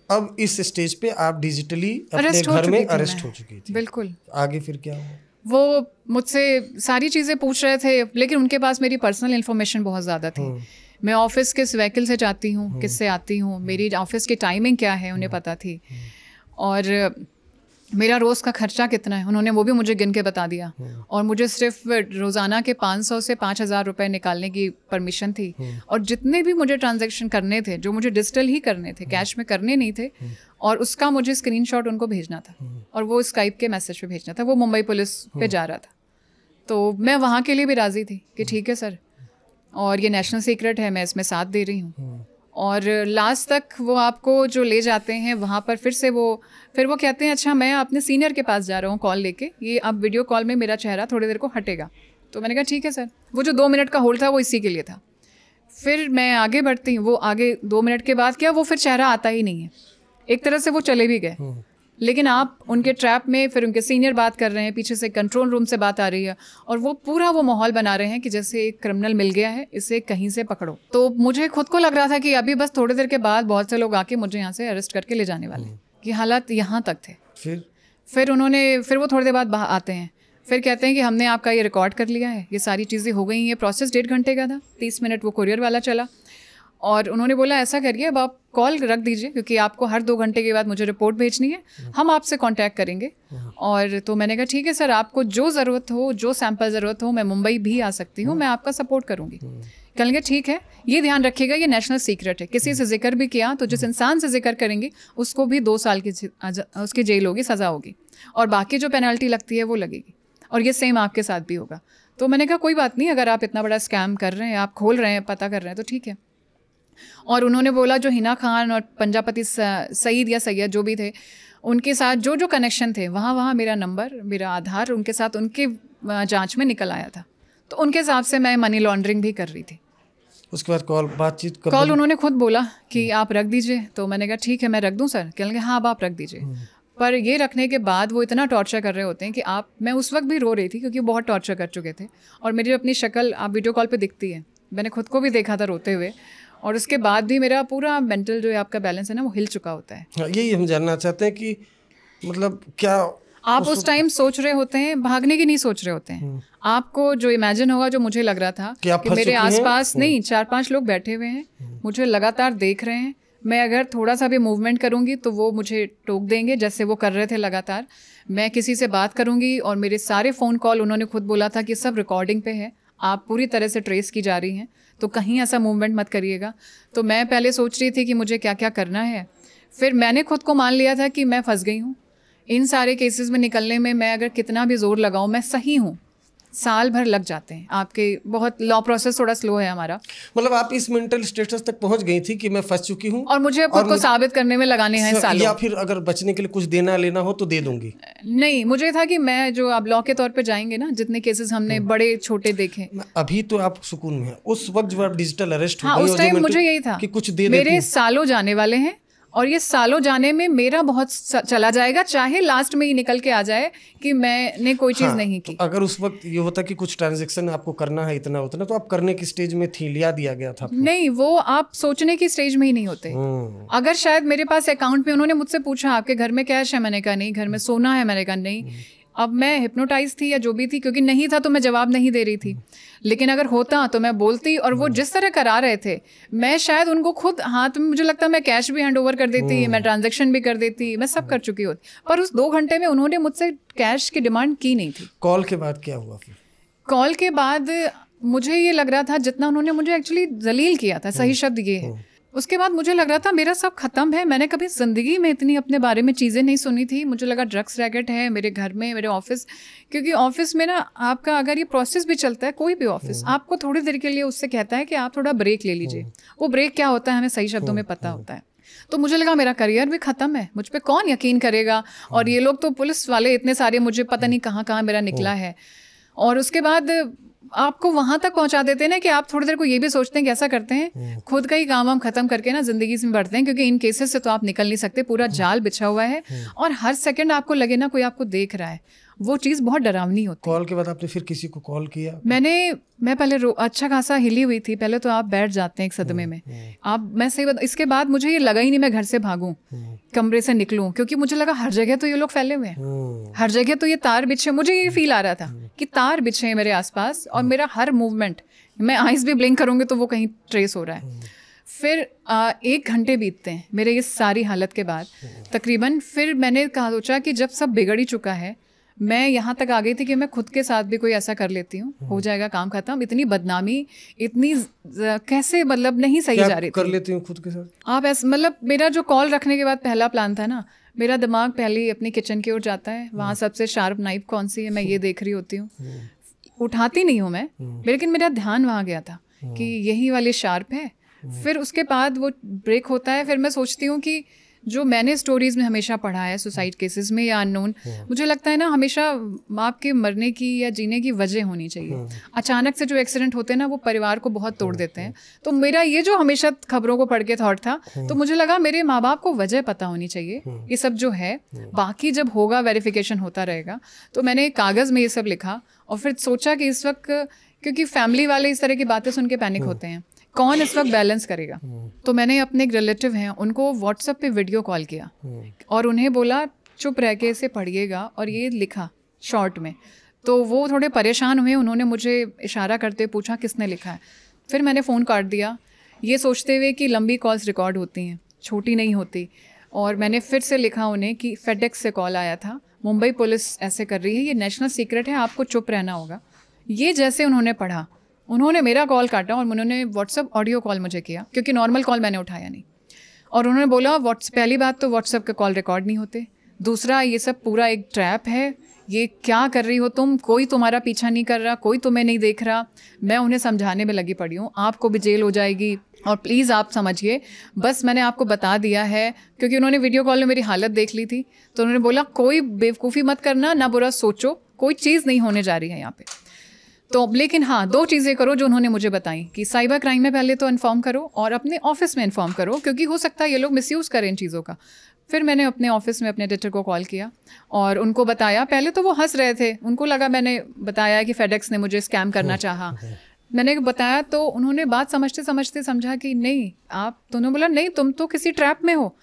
अब इस स्टेज पे आप डिजिटली अपने घर में अरेस्ट हो चुकी थी। बिल्कुल। आगे फिर क्या हुआ? वो मुझसे सारी चीज़ें पूछ रहे थे लेकिन उनके पास मेरी पर्सनल इन्फॉर्मेशन बहुत ज़्यादा थी। मैं ऑफ़िस किस व्हीकल से जाती हूँ किससे आती हूँ मेरी ऑफ़िस की टाइमिंग क्या है उन्हें पता थी। और मेरा रोज़ का खर्चा कितना है? उन्होंने वो भी मुझे गिन के बता दिया। और मुझे सिर्फ़ रोज़ाना के 500 से 5000 रुपए निकालने की परमिशन थी। और जितने भी मुझे ट्रांजैक्शन करने थे जो मुझे डिजिटल ही करने थे कैश में करने नहीं थे और उसका मुझे स्क्रीनशॉट उनको भेजना था। और वो स्काइप के मैसेज पे भेजना था। वो मुंबई पुलिस पे जा रहा था। तो मैं वहाँ के लिए भी राज़ी थी कि ठीक है सर। और ये नेशनल सीक्रेट है मैं इसमें साथ दे रही हूँ। और लास्ट तक वो आपको जो ले जाते हैं, वहाँ पर फिर से वो, फिर वो कहते हैं अच्छा मैं अपने सीनियर के पास जा रहा हूँ कॉल लेके। ये अब वीडियो कॉल में मेरा चेहरा थोड़ी देर को हटेगा। तो मैंने कहा, ठीक है सर। वो जो दो मिनट का होल्ड था, वो इसी के लिए था। फिर मैं आगे बढ़ती हूँ वो आगे दो मिनट के बाद क्या, वो फिर चेहरा आता ही नहीं है। एक तरह से वो चले भी गए। लेकिन आप उनके ट्रैप में फिर उनके सीनियर बात कर रहे हैं पीछे से कंट्रोल रूम से बात आ रही है और वो पूरा वो माहौल बना रहे हैं कि जैसे एक क्रिमिनल मिल गया है इसे कहीं से पकड़ो। तो मुझे खुद को लग रहा था कि अभी बस थोड़ी देर के बाद बहुत से लोग आके मुझे यहाँ से अरेस्ट करके ले जाने वाले हैं कि हालात यहाँ तक थे। फिर? फिर उन्होंने फिर वो थोड़ी देर बाद बाहर आते हैं। फिर कहते हैं कि हमने आपका ये रिकॉर्ड कर लिया है ये सारी चीज़ें हो गई हैं प्रोसेस डेढ़ घंटे का था तीस मिनट वो कुरियर वाला चला। और उन्होंने बोला ऐसा करिए अब आप कॉल रख दीजिए क्योंकि आपको हर दो घंटे के बाद मुझे रिपोर्ट भेजनी है। हम आपसे कांटेक्ट करेंगे। और तो मैंने कहा ठीक है सर आपको जो ज़रूरत हो जो सैंपल ज़रूरत हो मैं मुंबई भी आ सकती हूँ मैं आपका सपोर्ट करूँगी। कहेंगे ठीक है ये ध्यान रखिएगा ये नेशनल सीक्रेट है। किसी से ज़िक्र भी किया तो जिस इंसान से ज़िक्र करेंगे उसको भी दो साल की उसकी जेल होगी सज़ा होगी। और बाकी जो पेनल्टी लगती है वो लगेगी। और ये सेम आपके साथ भी होगा। तो मैंने कहा कोई बात नहीं अगर आप इतना बड़ा स्कैम कर रहे हैं आप खोल रहे हैं पता कर रहे हैं तो ठीक है। और उन्होंने बोला जो हिना खान और पंजापति सईद या सैयद जो भी थे उनके साथ जो जो कनेक्शन थे वहाँ वहाँ मेरा नंबर मेरा आधार उनके साथ उनके जाँच में निकल आया था। तो उनके हिसाब से मैं मनी लॉन्ड्रिंग भी कर रही थी। उसके बाद कॉल बातचीत कॉल उन्होंने खुद बोला कि आप रख दीजिए। तो मैंने कहा ठीक है मैं रख दूँ सर? कहने लगे हाँ अब आप रख दीजिए। पर ये रखने के बाद वो इतना टॉर्चर कर रहे होते हैं कि आप मैं उस वक्त भी रो रही थी क्योंकि बहुत टॉर्चर कर चुके थे। और मेरी अपनी शक्ल आप वीडियो कॉल पे दिखती है। मैंने खुद को भी देखा था रोते हुए। और उसके बाद भी मेरा पूरा मेंटल जो है आपका बैलेंस है ना वो हिल चुका होता है। हाँ, यही हम जानना चाहते हैं कि मतलब क्या आप उस टाइम सोच रहे होते हैं भागने की नहीं सोच रहे होते हैं। आपको जो इमेजिन होगा जो मुझे लग रहा था कि फंस मेरे? आसपास नहीं चार पाँच लोग बैठे हुए हैं मुझे लगातार देख रहे हैं। मैं अगर थोड़ा सा भी मूवमेंट करूँगी तो वो मुझे टोक देंगे जैसे वो कर रहे थे लगातार। मैं किसी से बात करूँगी और मेरे सारे फ़ोन कॉल उन्होंने खुद बोला था कि सब रिकॉर्डिंग पे है। आप पूरी तरह से ट्रेस की जा रही हैं। तो कहीं ऐसा मूवमेंट मत करिएगा। तो मैं पहले सोच रही थी कि मुझे क्या क्या करना है। फिर मैंने खुद को मान लिया था कि मैं फंस गई हूँ। इन सारे केसेस में निकलने में मैं अगर कितना भी ज़ोर लगाऊँ, मैं सही हूँ। साल भर लग जाते हैं। आपके बहुत लॉ प्रोसेस थोड़ा स्लो है हमारा। मतलब आप इस मेंटल स्टेटस तक पहुँच गई थी कि मैं फंस चुकी हूँ और मुझे खुद को साबित करने में लगाने हैं सालों या फिर अगर बचने के लिए कुछ देना लेना हो तो दे दूँगी। नहीं मुझे था कि मैं जो आप लॉ के तौर पे जाएँगे ना जितने केसेस हमने बड़े छोटे देखे। अभी तो आप सुकून में हैं। उस वक्त जब आप डिजिटल अरेस्ट हाँ उस टाइम मुझे यही था कि कुछ दे मेरे सालों जाने वाले हैं। और ये सालों जाने में मेरा बहुत चला जाएगा चाहे लास्ट में ही निकल के आ जाए कि मैंने कोई चीज़ हाँ, नहीं की। तो अगर उस वक्त ये होता कि कुछ ट्रांजेक्शन आपको करना है इतना उतना तो आप करने की स्टेज में थी लिया दिया गया था नहीं वो आप सोचने की स्टेज में ही नहीं होते। हम्म, अगर शायद मेरे पास अकाउंट में उन्होंने मुझसे पूछा आपके घर में कैश है? मैंने कहा नहीं घर में सोना है? मैंने कहा नहीं। अब मैं हिप्नोटाइज थी या जो भी थी क्योंकि नहीं था तो मैं जवाब नहीं दे रही थी। लेकिन अगर होता तो मैं बोलती और वो जिस तरह करा रहे थे मैं शायद उनको खुद हाथ में मुझे लगता मैं कैश भी हैंड ओवर कर देती मैं ट्रांजेक्शन भी कर देती मैं सब कर चुकी होती। पर उस दो घंटे में उन्होंने मुझसे कैश की डिमांड की नहीं थी। कॉल के बाद क्या हुआ फिर? कॉल के बाद मुझे ये लग रहा था जितना उन्होंने मुझे एक्चुअली जलील किया था सही शब्द ये है। उसके बाद मुझे लग रहा था मेरा सब खत्म है। मैंने कभी ज़िंदगी में इतनी अपने बारे में चीज़ें नहीं सुनी थी। मुझे लगा ड्रग्स रैकेट है मेरे घर में मेरे ऑफ़िस क्योंकि ऑफ़िस में ना आपका अगर ये प्रोसेस भी चलता है कोई भी ऑफ़िस आपको थोड़ी देर के लिए उससे कहता है कि आप थोड़ा ब्रेक ले लीजिए। वो ब्रेक क्या होता है हमें सही शब्दों में पता होता है। तो मुझे लगा मेरा करियर भी ख़त्म है मुझ पर कौन यकीन करेगा? और ये लोग तो पुलिस वाले इतने सारे मुझे पता नहीं कहाँ कहाँ मेरा निकला है। और उसके बाद आपको वहाँ तक पहुँचा देते हैं ना कि आप थोड़ी देर को ये भी सोचते हैं कैसा ऐसा करते हैं खुद का ही काम हम खत्म करके ना ज़िंदगी में बढ़ते हैं क्योंकि इन केसेस से तो आप निकल नहीं सकते पूरा जाल बिछा हुआ है और हर सेकंड आपको लगे ना कोई आपको देख रहा है। वो चीज़ बहुत डरावनी होती। कॉल के बाद आपने फिर किसी को कॉल किया? मैंने मैं पहले रो अच्छा खासा हिली हुई थी पहले तो आप बैठ जाते हैं एक सदमे में। आप मैं सही बता इसके बाद मुझे ये लगा ही नहीं मैं घर से भागूं कमरे से निकलूं क्योंकि मुझे लगा हर जगह तो ये लोग फैले हुए हैं। हम्म, हर जगह तो ये तार बिछे मुझे ये फील आ रहा था कि तार बिछे हैं मेरे आसपास और मेरा हर मूवमेंट मैं आइज़ भी ब्लिंक करूँगी तो वो कहीं ट्रेस हो रहा है। फिर आ, एक घंटे बीतते हैं मेरे इस सारी हालत के बाद। तकरीबन फिर मैंने कहा सोचा कि जब सब बिगड़ ही चुका है मैं यहाँ तक आ गई थी कि मैं खुद के साथ भी कोई ऐसा कर लेती हूँ। हो जाएगा काम खत्म। इतनी बदनामी इतनी कैसे मतलब नहीं सही जा रही कर लेती हूँ खुद के साथ? आप ऐसा मतलब मेरा जो कॉल रखने के बाद पहला प्लान था ना मेरा दिमाग पहले ही अपनी किचन की ओर जाता है। वहाँ सबसे शार्प नाइफ कौन सी है मैं ये देख रही होती हूँ। उठाती नहीं हूँ मैं लेकिन मेरा ध्यान वहाँ गया था कि यही वाली शार्प है। फिर उसके बाद वो ब्रेक होता है फिर मैं सोचती हूँ कि जो मैंने स्टोरीज में हमेशा पढ़ा है सुसाइड केसेस में या अननोन मुझे लगता है ना हमेशा बाप के मरने की या जीने की वजह होनी चाहिए। अचानक से जो एक्सीडेंट होते हैं ना वो परिवार को बहुत तोड़ देते हैं। तो मेरा ये जो हमेशा खबरों को पढ़ के थॉट था तो मुझे लगा मेरे माँ बाप को वजह पता होनी चाहिए। ये सब जो है बाकी जब होगा वेरिफिकेशन होता रहेगा तो मैंने कागज़ में ये सब लिखा और फिर सोचा कि इस वक्त क्योंकि फैमिली वाले इस तरह की बातें सुन के पैनिक होते हैं। कौन इस वक्त बैलेंस करेगा? तो मैंने अपने एक रिलेटिव हैं उनको व्हाट्सएप पे वीडियो कॉल किया। और उन्हें बोला चुप रह के इसे पढ़िएगा। और ये लिखा शॉर्ट में। तो वो थोड़े परेशान हुए उन्होंने मुझे इशारा करते पूछा किसने लिखा है? फिर मैंने फ़ोन काट दिया। ये सोचते हुए कि लंबी कॉल्स रिकॉर्ड होती हैं छोटी नहीं होती। और मैंने फिर से लिखा उन्हें कि फेडेक्स से कॉल आया था। मुंबई पुलिस ऐसे कर रही है ये नेशनल सीक्रेट है आपको चुप रहना होगा। ये जैसे उन्होंने पढ़ा। उन्होंने मेरा कॉल काटा और उन्होंने व्हाट्सअप ऑडियो कॉल मुझे किया, क्योंकि नॉर्मल कॉल मैंने उठाया नहीं। और उन्होंने बोला व्हाट्स पहली बात तो व्हाट्सअप के कॉल रिकॉर्ड नहीं होते। दूसरा, ये सब पूरा एक ट्रैप है। ये क्या कर रही हो तुम? कोई तुम्हारा पीछा नहीं कर रहा, कोई तुम्हें नहीं देख रहा। मैं उन्हें समझाने में लगी पड़ी हूँ। आपको भी जेल हो जाएगी। और प्लीज़ आप समझिए, बस मैंने आपको बता दिया है, क्योंकि उन्होंने वीडियो कॉल में मेरी हालत देख ली थी। तो उन्होंने बोला, कोई बेवकूफ़ी मत करना, ना बुरा सोचो। कोई चीज़ नहीं होने जा रही है यहाँ पे। तो लेकिन हाँ दो चीज़ें करो जो उन्होंने मुझे बताई कि साइबर क्राइम में पहले तो इन्फॉर्म करो और अपने ऑफ़िस में इन्फॉर्म करो क्योंकि हो सकता है ये लोग मिसयूज़ करें इन चीज़ों का। फिर मैंने अपने ऑफ़िस में अपने एडिटर को कॉल किया और उनको बताया। पहले तो वो हंस रहे थे। उनको लगा मैंने बताया कि फेडेक्स ने मुझे स्कैम करना चाहा। मैंने बताया तो उन्होंने बात समझते समझते समझा कि नहीं आप तो उन्होंने बोला नहीं तुम तो किसी ट्रैप में हो।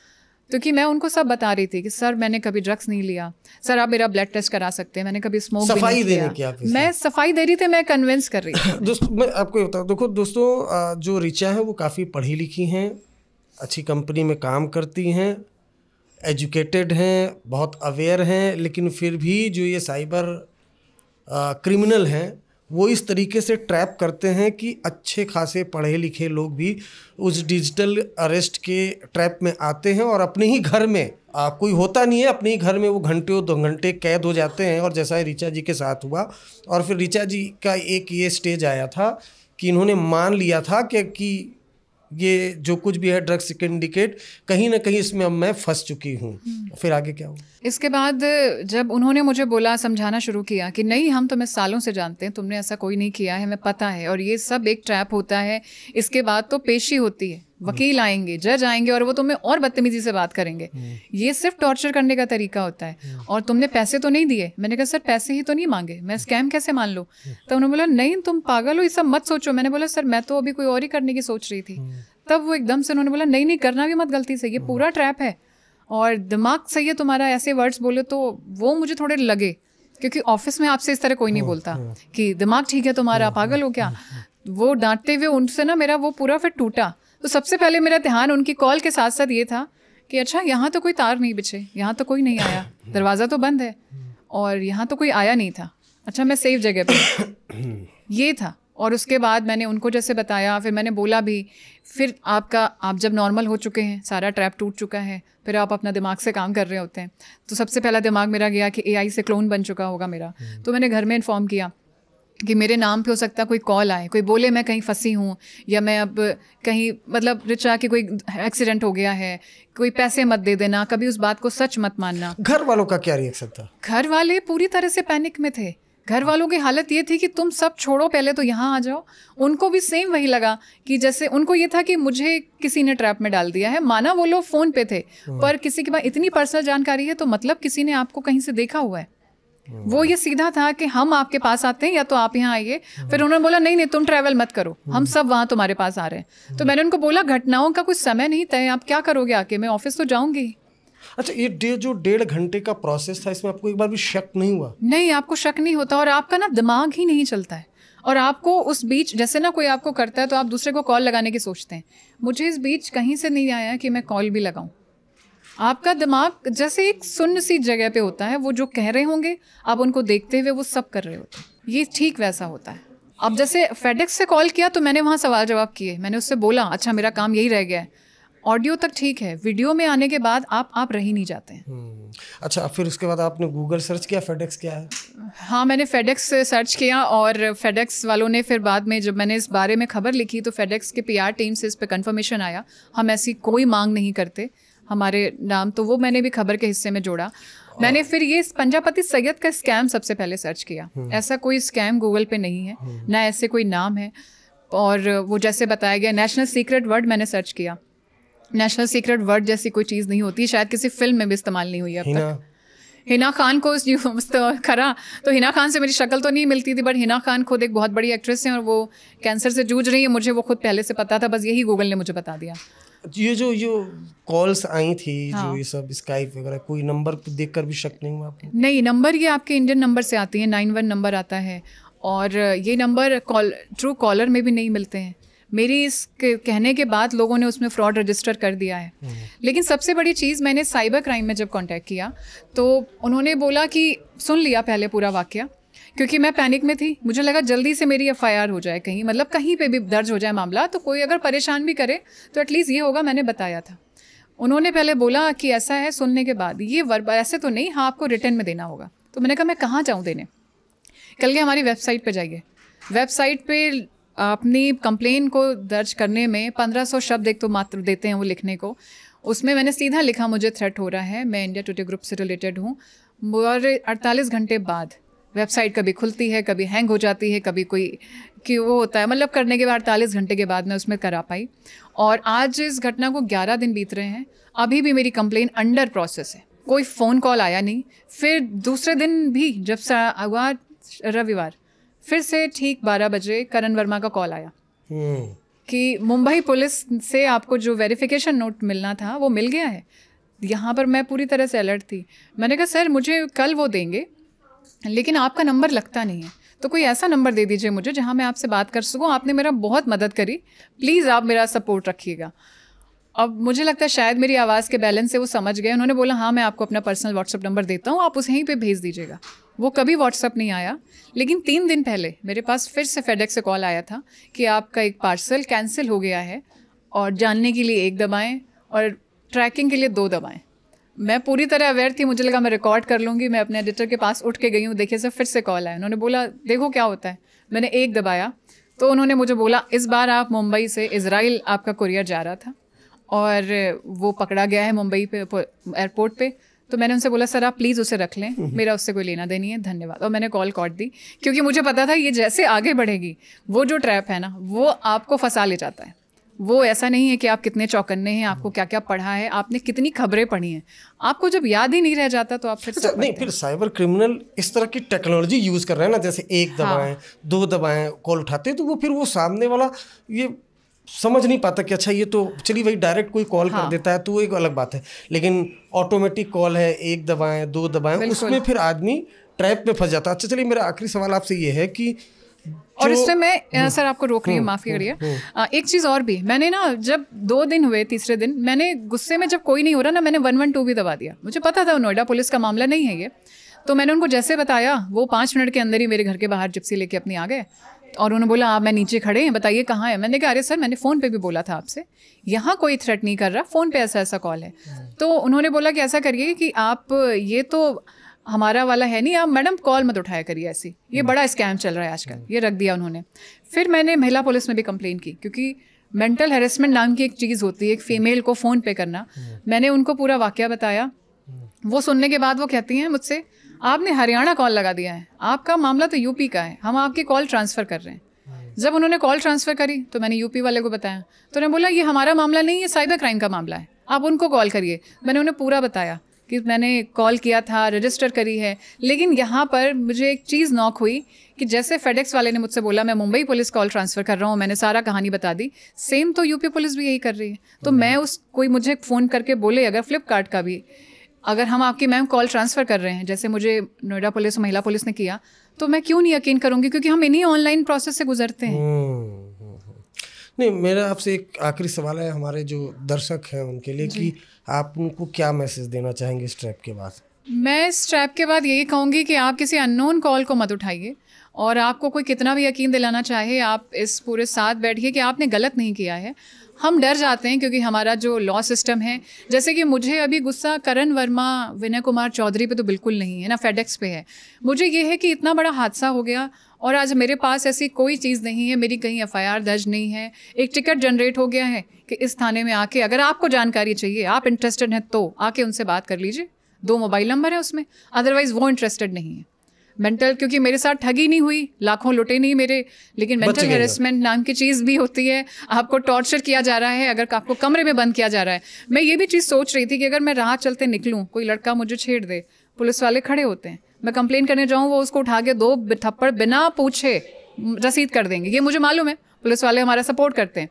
क्योंकि मैं उनको सब बता रही थी कि सर मैंने कभी ड्रग्स नहीं लिया। सर आप मेरा ब्लड टेस्ट करा सकते हैं। मैंने कभी स्मोक सफ़ाई भी नहीं देने किया। मैं सफ़ाई दे रही थी मैं कन्विंस कर रही थी। दोस्तों मैं आपको ये बताऊँ देखो दोस्तों जो रिचा है वो काफ़ी पढ़ी लिखी हैं अच्छी कंपनी में काम करती हैं एजुकेटेड हैं बहुत अवेयर हैं लेकिन फिर भी जो ये साइबर क्रिमिनल हैं वो इस तरीके से ट्रैप करते हैं कि अच्छे खासे पढ़े लिखे लोग भी उस डिजिटल अरेस्ट के ट्रैप में आते हैं और अपने ही घर में आ, कोई होता नहीं है अपने ही घर में वो घंटे दो घंटे कैद हो जाते हैं। और जैसा रिचा जी के साथ हुआ और फिर रिचा जी का एक ये स्टेज आया था कि इन्होंने मान लिया था कि कि ये जो कुछ भी है ड्रग्स सिंडिकेट कहीं ना कहीं इसमें अब मैं फंस चुकी हूँ। फिर आगे क्या हुआ? इसके बाद जब उन्होंने मुझे बोला समझाना शुरू किया कि नहीं हम तुम्हें सालों से जानते हैं तुमने ऐसा कोई नहीं किया है हमें पता है और ये सब एक ट्रैप होता है। इसके बाद तो पेशी होती है। वकील आएँगे जज आएँगे और वो तुम्हें और बदतमीजी से बात करेंगे। ये सिर्फ़ टॉर्चर करने का तरीका होता है। और तुमने पैसे तो नहीं दिए? मैंने कहा सर पैसे ही तो नहीं मांगे। मैं स्कैम कैसे मान लूँ? तो उन्होंने बोला नहीं तुम पागल हो ये सब मत सोचो। मैंने बोला सर मैं तो अभी कोई और ही करने की सोच रही थी। तब वो एकदम से उन्होंने बोला नहीं नहीं करना भी मत गलती से ये पूरा ट्रैप है। और दिमाग सही है तुम्हारा ऐसे वर्ड्स बोले तो वो मुझे थोड़े लगे क्योंकि ऑफ़िस में आपसे इस तरह कोई नहीं बोलता कि दिमाग ठीक है तुम्हारा पागल हो क्या? वो डांटते हुए उनसे ना मेरा वो पूरा फिर टूटा। तो सबसे पहले मेरा ध्यान उनकी कॉल के साथ साथ ये था कि अच्छा यहाँ तो कोई तार नहीं बिछे, यहाँ तो कोई नहीं आया, दरवाज़ा तो बंद है और यहाँ तो कोई आया नहीं था। अच्छा मैं सेफ़ जगह पर ये था और उसके बाद मैंने उनको जैसे बताया, फिर मैंने बोला भी, फिर आपका, आप जब नॉर्मल हो चुके हैं, सारा ट्रैप टूट चुका है, फिर आप अपना दिमाग से काम कर रहे होते हैं तो सबसे पहला दिमाग मेरा गया कि एआई से क्लोन बन चुका होगा मेरा। तो मैंने घर में इन्फॉर्म किया कि मेरे नाम पे हो सकता है कोई कॉल आए कोई बोले मैं कहीं फंसी हूँ या मैं अब कहीं मतलब रिचा कि कोई एक्सीडेंट हो गया है कोई पैसे मत दे देना कभी उस बात को सच मत मानना। घर वालों का क्या रिएक्शन था? घर वाले पूरी तरह से पैनिक में थे। घर वालों की हालत ये थी कि तुम सब छोड़ो पहले तो यहाँ आ जाओ। उनको भी सेम वही लगा कि जैसे उनको ये था कि मुझे किसी ने ट्रैप में डाल दिया है। माना वो लोग फ़ोन पे थे पर किसी के पास इतनी पर्सनल जानकारी है तो मतलब किसी ने आपको कहीं से देखा हुआ है। वो ये सीधा था कि हम आपके पास आते हैं या तो आप यहाँ आइए। फिर उन्होंने बोला नहीं नहीं तुम ट्रैवल मत करो। हम सब वहाँ तुम्हारे पास आ रहे हैं। तो मैंने उनको बोला घटनाओं का कुछ समय नहीं तय आप क्या करोगे आके मैं ऑफ़िस तो जाऊँगी। अच्छा ये डे जो डेढ़ घंटे का प्रोसेस था इसमें आपको एक बार भी शक नहीं हुआ? नहीं आपको शक नहीं होता और आपका ना दिमाग ही नहीं चलता है। और आपको उस बीच जैसे ना कोई आपको करता है तो आप दूसरे को कॉल लगाने की सोचते हैं। मुझे इस बीच कहीं से नहीं आया कि मैं कॉल भी लगाऊँ। आपका दिमाग जैसे एक सुन्न सी जगह पे होता है वो जो कह रहे होंगे आप उनको देखते हुए वो सब कर रहे होते हैं। ये ठीक वैसा होता है। अब जैसे फेडेक्स से कॉल किया तो मैंने वहाँ सवाल जवाब किए। मैंने उससे बोला अच्छा मेरा काम यही रह गया है। ऑडियो तक ठीक है। वीडियो में आने के बाद आप आप रह ही नहीं जाते हैं। हम्म। अच्छा फिर उसके बाद आपने गूगल सर्च किया फेडेक्स क्या है? हाँ मैंने फेडेक्स से सर्च किया और फेडेक्स वालों ने फिर बाद में जब मैंने इस बारे में खबर लिखी तो फेडेक्स के पीआर टीम से इस पर कन्फर्मेशन आया। हम ऐसी कोई मांग नहीं करते। हमारे नाम तो वो मैंने भी खबर के हिस्से में जोड़ा। मैंने फिर ये पंजापति सैयद का स्कैम सबसे पहले सर्च किया। हम्म। ऐसा कोई स्कैम गूगल पे नहीं है हम्म। ना ऐसे कोई नाम है। और वो जैसे बताया गया नेशनल सीक्रेट वर्ड मैंने सर्च किया। नेशनल सीक्रेट वर्ड जैसी कोई चीज़ नहीं होती शायद किसी फ़िल्म में भी इस्तेमाल नहीं हुई अब तक। हिना खान को खरा। तो हिना खान से मेरी शक्ल तो नहीं मिलती थी बट हिना खान खुद एक बहुत बड़ी एक्ट्रेस हैं और वो कैंसर से जूझ रही है मुझे वो खुद पहले से पता था बस यही गूगल ने मुझे बता दिया। ये जो ये कॉल्स आई थी हाँ। जो ये सब स्काइप वगैरह कोई नंबर देख कर भी शक नहीं हुआ आपको नहीं नंबर ये आपके इंडियन नंबर से आती है नाइन वन नंबर आता है और ये नंबर कॉल ट्रू कॉलर में भी नहीं मिलते हैं मेरी इस कहने के बाद लोगों ने उसमें फ्रॉड रजिस्टर कर दिया है हम्म। लेकिन सबसे बड़ी चीज़ मैंने साइबर क्राइम में जब कांटेक्ट किया तो उन्होंने बोला कि सुन लिया पहले पूरा वाक्य क्योंकि मैं पैनिक में थी। मुझे लगा जल्दी से मेरी एफआईआर हो जाए कहीं। मतलब कहीं पर भी दर्ज हो जाए मामला तो कोई अगर परेशान भी करे तो एटलीस्ट ये होगा, मैंने बताया था। उन्होंने पहले बोला कि ऐसा है, सुनने के बाद। ये वर्ब, ऐसे तो नहीं हाँ आपको रिटर्न में देना होगा। तो मैंने कहा, मैं कहाँ जाऊँ देने? कल के हमारी वेबसाइट पर जाइए। वेबसाइट पे अपनी कंप्लेन को दर्ज करने में पंद्रह सौ शब्द एक तो मात्र देते हैं वो लिखने को। उसमें मैंने सीधा लिखा, मुझे थ्रेट हो रहा है, मैं इंडिया टुडे ग्रुप से रिलेटेड हूँ। और अड़तालीस घंटे बाद वेबसाइट कभी खुलती है कभी हैंग हो जाती है कभी कोई कि वो होता है। मतलब करने के बाद अड़तालीस घंटे के बाद मैं उसमें करा पाई। और आज इस घटना को ग्यारह दिन बीत रहे हैं। अभी भी मेरी कंप्लेन अंडर प्रोसेस है। कोई फ़ोन कॉल आया नहीं। फिर दूसरे दिन भी जब हुआ रविवार फिर से ठीक बारह बजे करण वर्मा का कॉल आया। हम्म। कि मुंबई पुलिस से आपको जो वेरिफिकेशन नोट मिलना था वो मिल गया है। यहाँ पर मैं पूरी तरह से अलर्ट थी। मैंने कहा सर मुझे कल वो देंगे। लेकिन आपका नंबर लगता नहीं है। तो कोई ऐसा नंबर दे दीजिए मुझे जहाँ मैं आपसे बात कर सकूँ। आपने मेरा बहुत मदद करी। प्लीज़ आप मेरा सपोर्ट रखिएगा। अब मुझे लगता है शायद मेरी आवाज़ के बैलेंस से वो समझ गए। उन्होंने बोला हाँ मैं आपको अपना पर्सनल व्हाट्सअप नंबर देता हूँ। आप उसे यहीं पे भेज दीजिएगा। वो कभी व्हाट्सअप नहीं आया। लेकिन तीन दिन पहले मेरे पास फिर से फेडेक्स से कॉल आया था कि आपका एक पार्सल कैंसिल हो गया है और जानने के लिए एक दबाएँ और ट्रैकिंग के लिए दो दबाएँ। मैं पूरी तरह अवेयर थी मुझे लगा मैं रिकॉर्ड कर लूँगी मैं अपने एडिटर के पास उठ के गई हूँ देखिए सर फिर से कॉल आया। उन्होंने बोला देखो क्या होता है। मैंने एक दबाया तो उन्होंने मुझे बोला इस बार आप मुंबई से इसराइल आपका कुरियर जा रहा था और वो पकड़ा गया है मुंबई पे एयरपोर्ट पे। तो मैंने उनसे बोला सर आप प्लीज़ उसे रख लें मेरा उससे कोई लेना देनी है धन्यवाद। और मैंने कॉल कॉट दी क्योंकि मुझे पता था ये जैसे आगे बढ़ेगी वो जो ट्रैप है ना वो आपको फंसा ले जाता है। वो ऐसा नहीं है कि आप कितने चौकन्ने हैं आपको क्या क्या पढ़ा है आपने कितनी खबरें पढ़ी हैं। आपको जब याद ही नहीं रह जाता तो आप फिर अच्छा नहीं फिर साइबर क्रिमिनल इस तरह की टेक्नोलॉजी यूज़ कर रहे हैं ना जैसे एक हाँ। दबाएँ दो दबाएँ कॉल उठाते हैं तो वो फिर वो सामने वाला ये समझ नहीं पाता कि अच्छा ये तो चलिए भाई डायरेक्ट कोई कॉल हाँ। कर देता है तो वो एक अलग बात है। लेकिन ऑटोमेटिक कॉल है एक दबाएँ दो दबाएँ उसमें फिर आदमी ट्रैप में फंस जाता है। अच्छा चलिए मेरा आखिरी सवाल आपसे ये है कि और इससे मैं सर आपको रोक रही हूँ माफ़ी करिए। अ, एक चीज़ और भी मैंने ना जब दो दिन हुए तीसरे दिन मैंने गुस्से में जब कोई नहीं हो रहा ना मैंने वन वन टू भी दबा दिया। मुझे पता था नोएडा पुलिस का मामला नहीं है ये। तो मैंने उनको जैसे बताया वो पाँच मिनट के अंदर ही मेरे घर के बाहर जिप्सी लेके अपनी आ गए और उन्होंने बोला आप मैं नीचे खड़े हैं बताइए कहाँ है? मैंने कहा अरे सर मैंने फ़ोन पे भी बोला था आपसे। यहाँ कोई थ्रेट नहीं कर रहा फ़ोन पे ऐसा ऐसा कॉल है तो उन्होंने बोला कि ऐसा करिए कि आप ये तो हमारा वाला है नहीं आप मैडम कॉल मत उठाया करिए ऐसी। ये बड़ा स्कैम चल रहा है आजकल ये रख दिया उन्होंने। फिर मैंने महिला पुलिस में भी कंप्लेन की क्योंकि मेंटल हेरेसमेंट नाम की एक चीज़ होती है एक फीमेल को फ़ोन पे करना। मैंने उनको पूरा वाक्य बताया। वो सुनने के बाद वो कहती हैं मुझसे आपने हरियाणा कॉल लगा दिया है आपका मामला तो यूपी का है हम आपकी कॉल ट्रांसफ़र कर रहे हैं। जब उन्होंने कॉल ट्रांसफ़र करी तो मैंने यूपी वाले को बताया। तो उन्होंने बोला ये हमारा मामला नहीं ये साइबर क्राइम का मामला है आप उनको कॉल करिए। मैंने उन्हें पूरा बताया। कि मैंने कॉल किया था रजिस्टर करी है। लेकिन यहाँ पर मुझे एक चीज़ नॉक हुई कि जैसे फेडेक्स वाले ने मुझसे बोला मैं मुंबई पुलिस कॉल ट्रांसफ़र कर रहा हूँ मैंने सारा कहानी बता दी। सेम तो यूपी पुलिस भी यही कर रही है। तो मैं उस कोई मुझे फ़ोन करके बोले अगर फ्लिपकार्ट का भी अगर हम आपकी मैम कॉल ट्रांसफ़र कर रहे हैं जैसे मुझे नोएडा पुलिस महिला पुलिस ने किया तो मैं क्यों नहीं यकीन करूँगी? क्योंकि हम इन्हीं ऑनलाइन प्रोसेस से गुजरते हैं। हम्म, हम्म, हम्म। नहीं मेरा आपसे एक आखिरी सवाल है हमारे जो दर्शक हैं उनके लिए कि आप उनको क्या मैसेज देना चाहेंगे इस ट्रैप के बाद? मैं इस ट्रैप के बाद यही कहूँगी कि आप किसी अननोन कॉल को मत उठाइए और आपको कोई कितना भी यकीन दिलाना चाहे, आप इस पूरे साथ बैठिए कि आपने गलत नहीं किया है। हम डर जाते हैं क्योंकि हमारा जो लॉ सिस्टम है, जैसे कि मुझे अभी गुस्सा करण वर्मा, विनय कुमार चौधरी पे तो बिल्कुल नहीं है, ना फेडेक्स पे है। मुझे ये है कि इतना बड़ा हादसा हो गया और आज मेरे पास ऐसी कोई चीज़ नहीं है मेरी कहीं एफआईआर दर्ज नहीं है। एक टिकट जनरेट हो गया है कि इस थाने में आके अगर आपको जानकारी चाहिए आप इंटरेस्टेड हैं तो आके उनसे बात कर लीजिए। दो मोबाइल नंबर है उसमें। अदरवाइज़ वो इंटरेस्टेड नहीं है। मेंटल क्योंकि मेरे साथ ठगी नहीं हुई लाखों लुटे नहीं मेरे लेकिन मेंटल हेरेसमेंट नाम की चीज़ भी होती है। आपको टॉर्चर किया जा रहा है अगर आपको कमरे में बंद किया जा रहा है। मैं ये भी चीज़ सोच रही थी कि अगर मैं राह चलते निकलूँ कोई लड़का मुझे छेड़ दे पुलिस वाले खड़े होते हैं। मैं कंप्लेन करने जाऊँ, वो उसको उठा के दो थप्पड़ बिना पूछे रसीद कर देंगे। ये मुझे मालूम है, पुलिस वाले हमारा सपोर्ट करते हैं।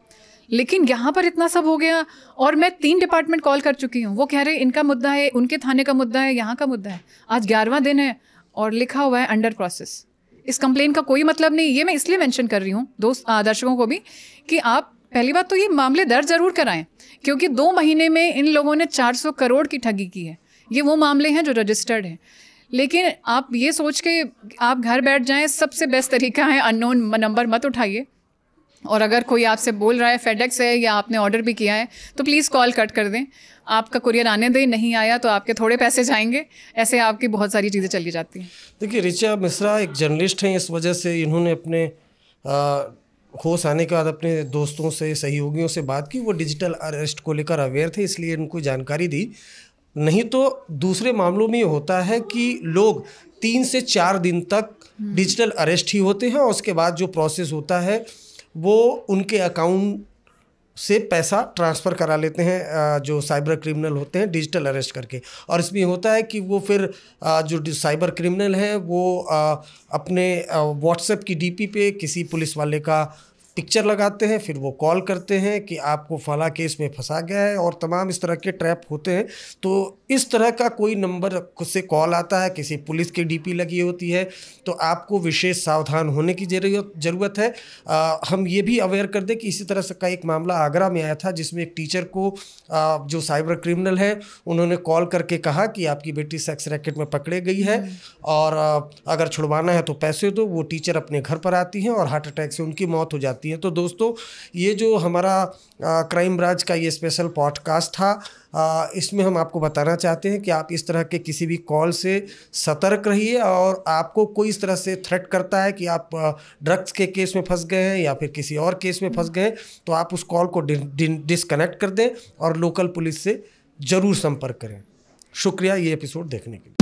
लेकिन यहाँ पर इतना सब हो गया और मैं तीन डिपार्टमेंट कॉल कर चुकी हूँ। वो कह रहे इनका मुद्दा है, उनके थाने का मुद्दा है, यहाँ का मुद्दा है। आज ग्यारहवां दिन है और लिखा हुआ है अंडर प्रोसेस इस कंप्लेन का कोई मतलब नहीं, ये मैं इसलिए मेंशन कर रही हूँ, दोस्त दर्शकों को भी, कि आप पहली बात तो ये मामले दर्ज ज़रूर कराएँ, क्योंकि दो महीने में इन लोगों ने 400 करोड़ की ठगी की है। ये वो मामले हैं जो रजिस्टर्ड हैं। लेकिन आप ये सोच के आप घर बैठ जाएँ, सबसे बेस्ट तरीका है अननोन नंबर मत उठाइए। और अगर कोई आपसे बोल रहा है फेडेक्स है या आपने ऑर्डर भी किया है तो प्लीज़ कॉल कट कर दें। आपका कुरियर आने दें, नहीं आया तो आपके थोड़े पैसे जाएँगे। ऐसे आपकी बहुत सारी चीज़ें चली जाती हैं। देखिए, रिचा मिश्रा एक जर्नलिस्ट हैं, इस वजह से इन्होंने अपने होश आने के बाद अपने दोस्तों से, सहयोगियों से बात की। वो डिजिटल अरेस्ट को लेकर अवेयर थे, इसलिए इनको जानकारी दी। नहीं तो दूसरे मामलों में ये होता है कि लोग तीन से चार दिन तक डिजिटल अरेस्ट ही होते हैं और उसके बाद जो प्रोसेस होता है वो उनके अकाउंट से पैसा ट्रांसफ़र करा लेते हैं जो साइबर क्रिमिनल होते हैं डिजिटल अरेस्ट करके। और इसमें होता है कि वो फिर जो साइबर क्रिमिनल हैं वो अपने व्हाट्सएप की डीपी पे किसी पुलिस वाले का पिक्चर लगाते हैं फिर वो कॉल करते हैं कि आपको फला केस में फंसा गया है और तमाम इस तरह के ट्रैप होते हैं। तो इस तरह का कोई नंबर खुद से कॉल आता है किसी पुलिस की डीपी लगी होती है तो आपको विशेष सावधान होने की ज़रूरत ज़रूरत है। आ, हम ये भी अवेयर कर दें कि इसी तरह से का एक मामला आगरा में आया था जिसमें एक टीचर को आ, जो साइबर क्रिमिनल है उन्होंने कॉल करके कहा कि आपकी बेटी सेक्स रैकेट में पकड़े गई है और आ, अगर छुड़वाना है तो पैसे दो वो टीचर अपने घर पर आती हैं और हार्ट अटैक से उनकी मौत हो जाती है। तो दोस्तों ये जो हमारा क्राइम ब्रांच का ये स्पेशल पॉडकास्ट था आ, इसमें हम आपको बताना चाहते हैं कि आप इस तरह के किसी भी कॉल से सतर्क रहिए और आपको कोई इस तरह से थ्रेट करता है कि आप ड्रग्स के केस में फंस गए हैं या फिर किसी और केस में फंस गए हैं तो आप उस कॉल को डिसकनेक्ट कर दें और लोकल पुलिस से ज़रूर संपर्क करें। शुक्रिया ये एपिसोड देखने के लिए।